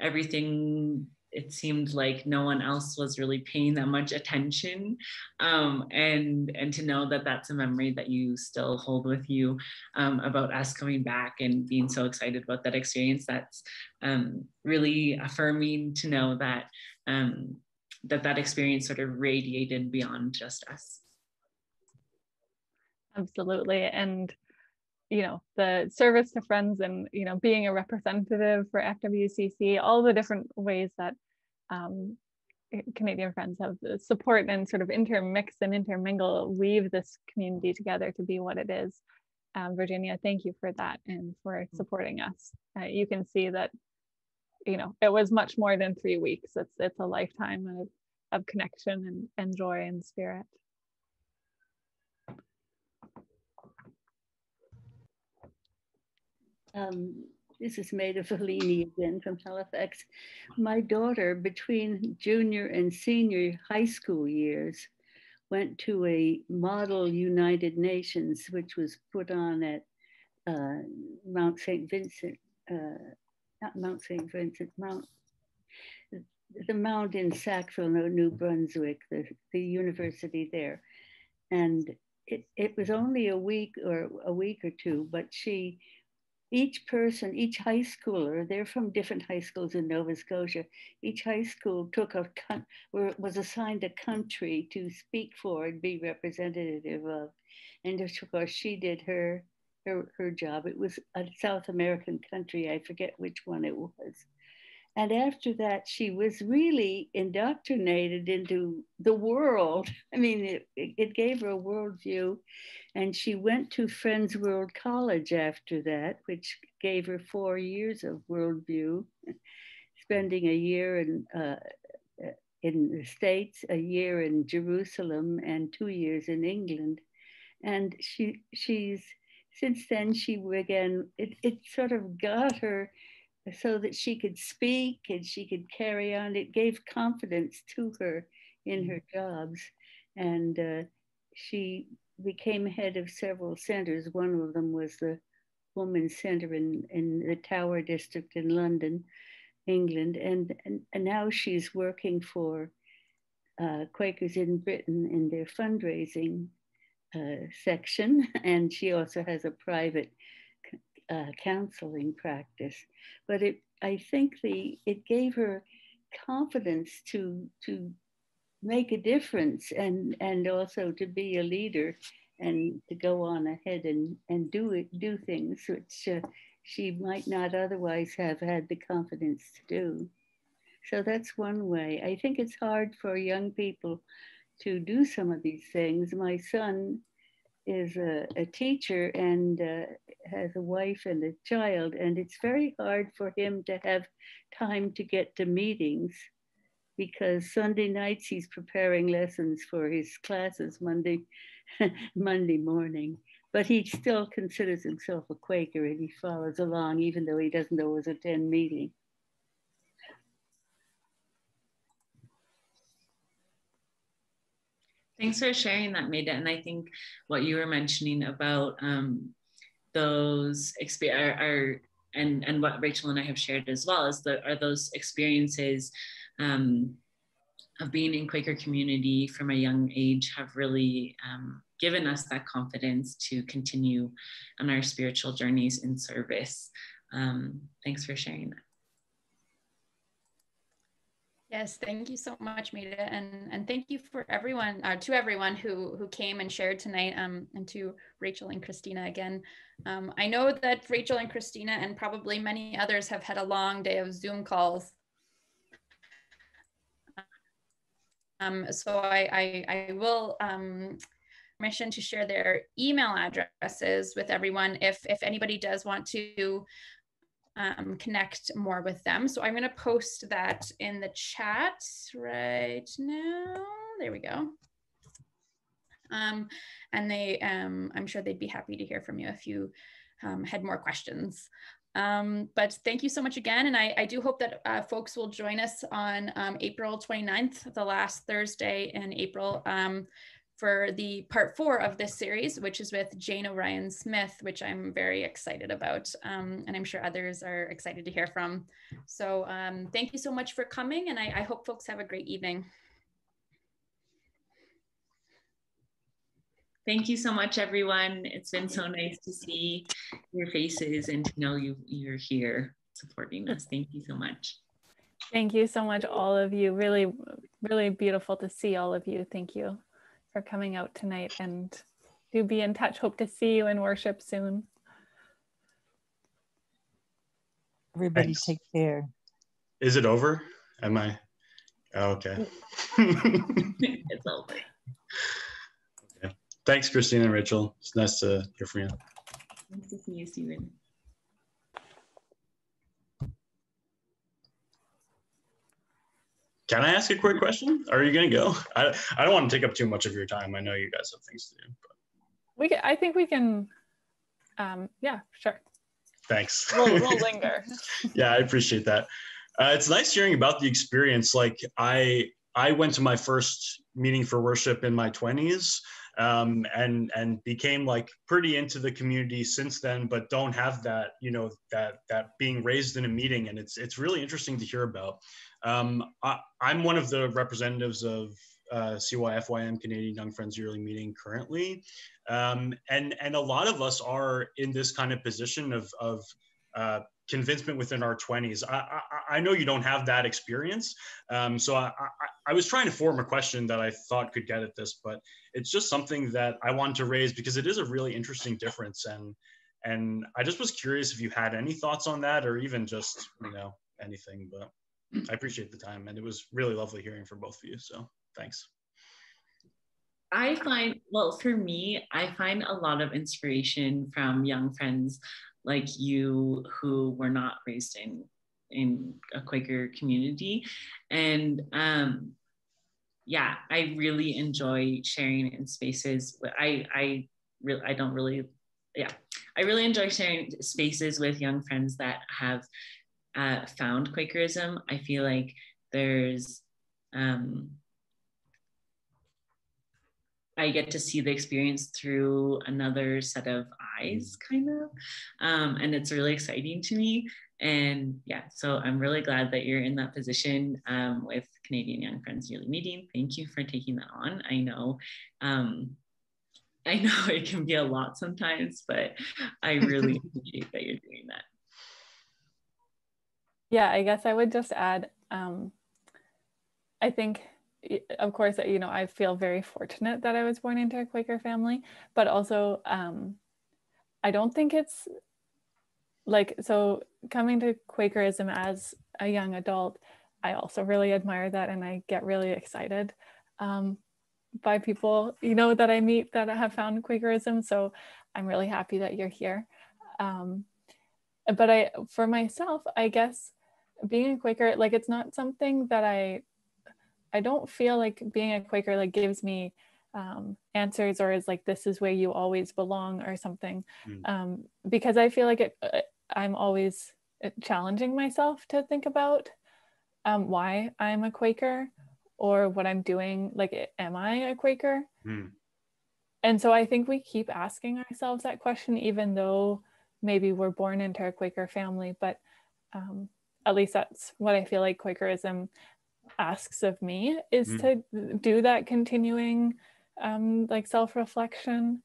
everything it seemed like no one else was really paying that much attention um, and and to know that that's a memory that you still hold with you um, about us coming back and being so excited about that experience that's um, really affirming to know that um, that that experience sort of radiated beyond just us. Absolutely. And, you know, the service to friends and, you know, being a representative for FWCC, all the different ways that um, Canadian Friends have support and sort of intermix and intermingle, weave this community together to be what it is. Um, Virginia, thank you for that and for mm. supporting us. Uh, you can see that you know it was much more than three weeks it's it's a lifetime of, of connection and, and joy and spirit um, this is Maida Fellini again from Halifax. My daughter, between junior and senior high school years, went to a model United Nations, which was put on at uh, Mount St. Vincent uh, not Mount St. Vincent, Mount, the Mount in Sackville, New Brunswick, the, the university there. And it, it was only a week or a week or two, but she, each person, each high schooler, they're from different high schools in Nova Scotia. Each high school took a, was assigned a country to speak for and be representative of. And of course, she did her her, her job. It was a South American country, I forget which one it was. And after that, she was really indoctrinated into the world. I mean, it, it gave her a worldview. And she went to Friends World College after that, which gave her four years of worldview, spending a year in, uh, in the States, a year in Jerusalem, and two years in England. And she, she's since then, she began, it, it sort of got her so that she could speak and she could carry on. It gave confidence to her in her jobs. And uh, she became head of several centers. One of them was the Women's Center in, in the Tower District in London, England. And, and, and now she's working for uh, Quakers in Britain in their fundraising uh, section, and she also has a private uh, counseling practice. But it, I think the it gave her confidence to to make a difference and and also to be a leader and to go on ahead and and do it do things which uh, she might not otherwise have had the confidence to do. So that's one way. I think it's hard for young people to do some of these things. My son is a, a teacher and uh, has a wife and a child, and it's very hard for him to have time to get to meetings because Sunday nights he's preparing lessons for his classes Monday, Monday morning. But he still considers himself a Quaker and he follows along even though he doesn't always attend meetings. Thanks for sharing that, Maida. And I think what you were mentioning about um, those experience are, and and what Rachel and I have shared as well is that are those experiences um, of being in Quaker community from a young age have really um, given us that confidence to continue on our spiritual journeys in service. Um, thanks for sharing that. Yes, thank you so much, Maida, and and thank you for everyone, uh, to everyone who who came and shared tonight, um, and to Rachel and Christina again. Um, I know that Rachel and Christina and probably many others have had a long day of Zoom calls. Um, so I I, I will um, permission to share their email addresses with everyone if, if anybody does want to um, connect more with them. So I'm going to post that in the chat right now. There we go. Um, and they, um, I'm sure they'd be happy to hear from you if you um, had more questions. Um, but thank you so much again. And I, I do hope that uh, folks will join us on um, April 29th, the last Thursday in April, um, for the part four of this series, which is with Jane Orion Smith, which I'm very excited about. Um, and I'm sure others are excited to hear from. So um, thank you so much for coming. And I, I hope folks have a great evening. Thank you so much, everyone. It's been so nice to see your faces and to know you you're here supporting us. Thank you so much. Thank you so much, all of you. Really, really beautiful to see all of you. Thank you for coming out tonight and do be in touch. Hope to see you in worship soon. Everybody Thanks. take care. Is it over? Am I? Oh, okay. Mm. it's over. Thanks, Christina and Rachel. It's nice to hear from you. Nice to see you, Stephen. Can I ask a quick question? Are you going to go? I, I don't want to take up too much of your time. I know you guys have things to do. But. We can, I think we can, um, yeah, sure. Thanks. We'll, we'll linger. yeah, I appreciate that. Uh, it's nice hearing about the experience. Like I, I went to my first meeting for worship in my 20s um, and and became like pretty into the community since then, but don't have that you know that that being raised in a meeting, and it's it's really interesting to hear about. Um, I, I'm one of the representatives of uh, CYFYM Canadian Young Friends Yearly Meeting currently, um, and and a lot of us are in this kind of position of of uh, convincement within our 20s. I, I, I, know you don't have that experience. Um, so I, I, I, was trying to form a question that I thought could get at this, but it's just something that I wanted to raise because it is a really interesting difference. And, and I just was curious if you had any thoughts on that or even just, you know, anything, but I appreciate the time. And it was really lovely hearing from both of you. So thanks. I find, well, for me, I find a lot of inspiration from young friends like you who were not raised in in a Quaker community. And um, yeah, I really enjoy sharing in spaces. I I really I don't really yeah I really enjoy sharing spaces with young friends that have uh, found Quakerism. I feel like there's um, I get to see the experience through another set of eyes, kind of. Um, and it's really exciting to me. And yeah, so I'm really glad that you're in that position um, with Canadian Young Friends Yearly Meeting. Thank you for taking that on. I know. Um, I know it can be a lot sometimes, but I really appreciate that you're doing that. Yeah, I guess I would just add um, I think of course, you know, I feel very fortunate that I was born into a Quaker family, but also um, I don't think it's like so coming to Quakerism as a young adult. I also really admire that, and I get really excited um, by people, you know, that I meet that have found Quakerism. So I'm really happy that you're here. Um, but I, for myself, I guess being a Quaker, like it's not something that I I don't feel like being a Quaker like gives me um, answers or is like this is where you always belong or something mm. um, because I feel like it, uh, I'm always uh, challenging myself to think about um, why I'm a Quaker or what I'm doing. Like, am I a Quaker? Mm. And so I think we keep asking ourselves that question, even though maybe we're born into a Quaker family. But um, at least that's what I feel like Quakerism asks of me is mm. to do that continuing um, like self-reflection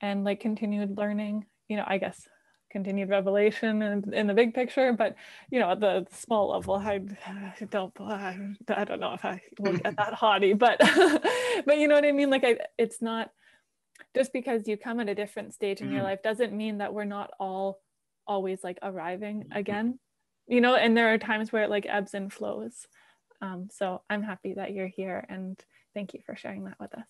and like continued learning you know i guess continued revelation in, in the big picture but you know at the small level i, I don't I, I don't know if i will get that haughty but but you know what i mean like I, it's not just because you come at a different stage in mm. your life doesn't mean that we're not all always like arriving again you know and there are times where it like ebbs and flows um, so I'm happy that you're here and thank you for sharing that with us.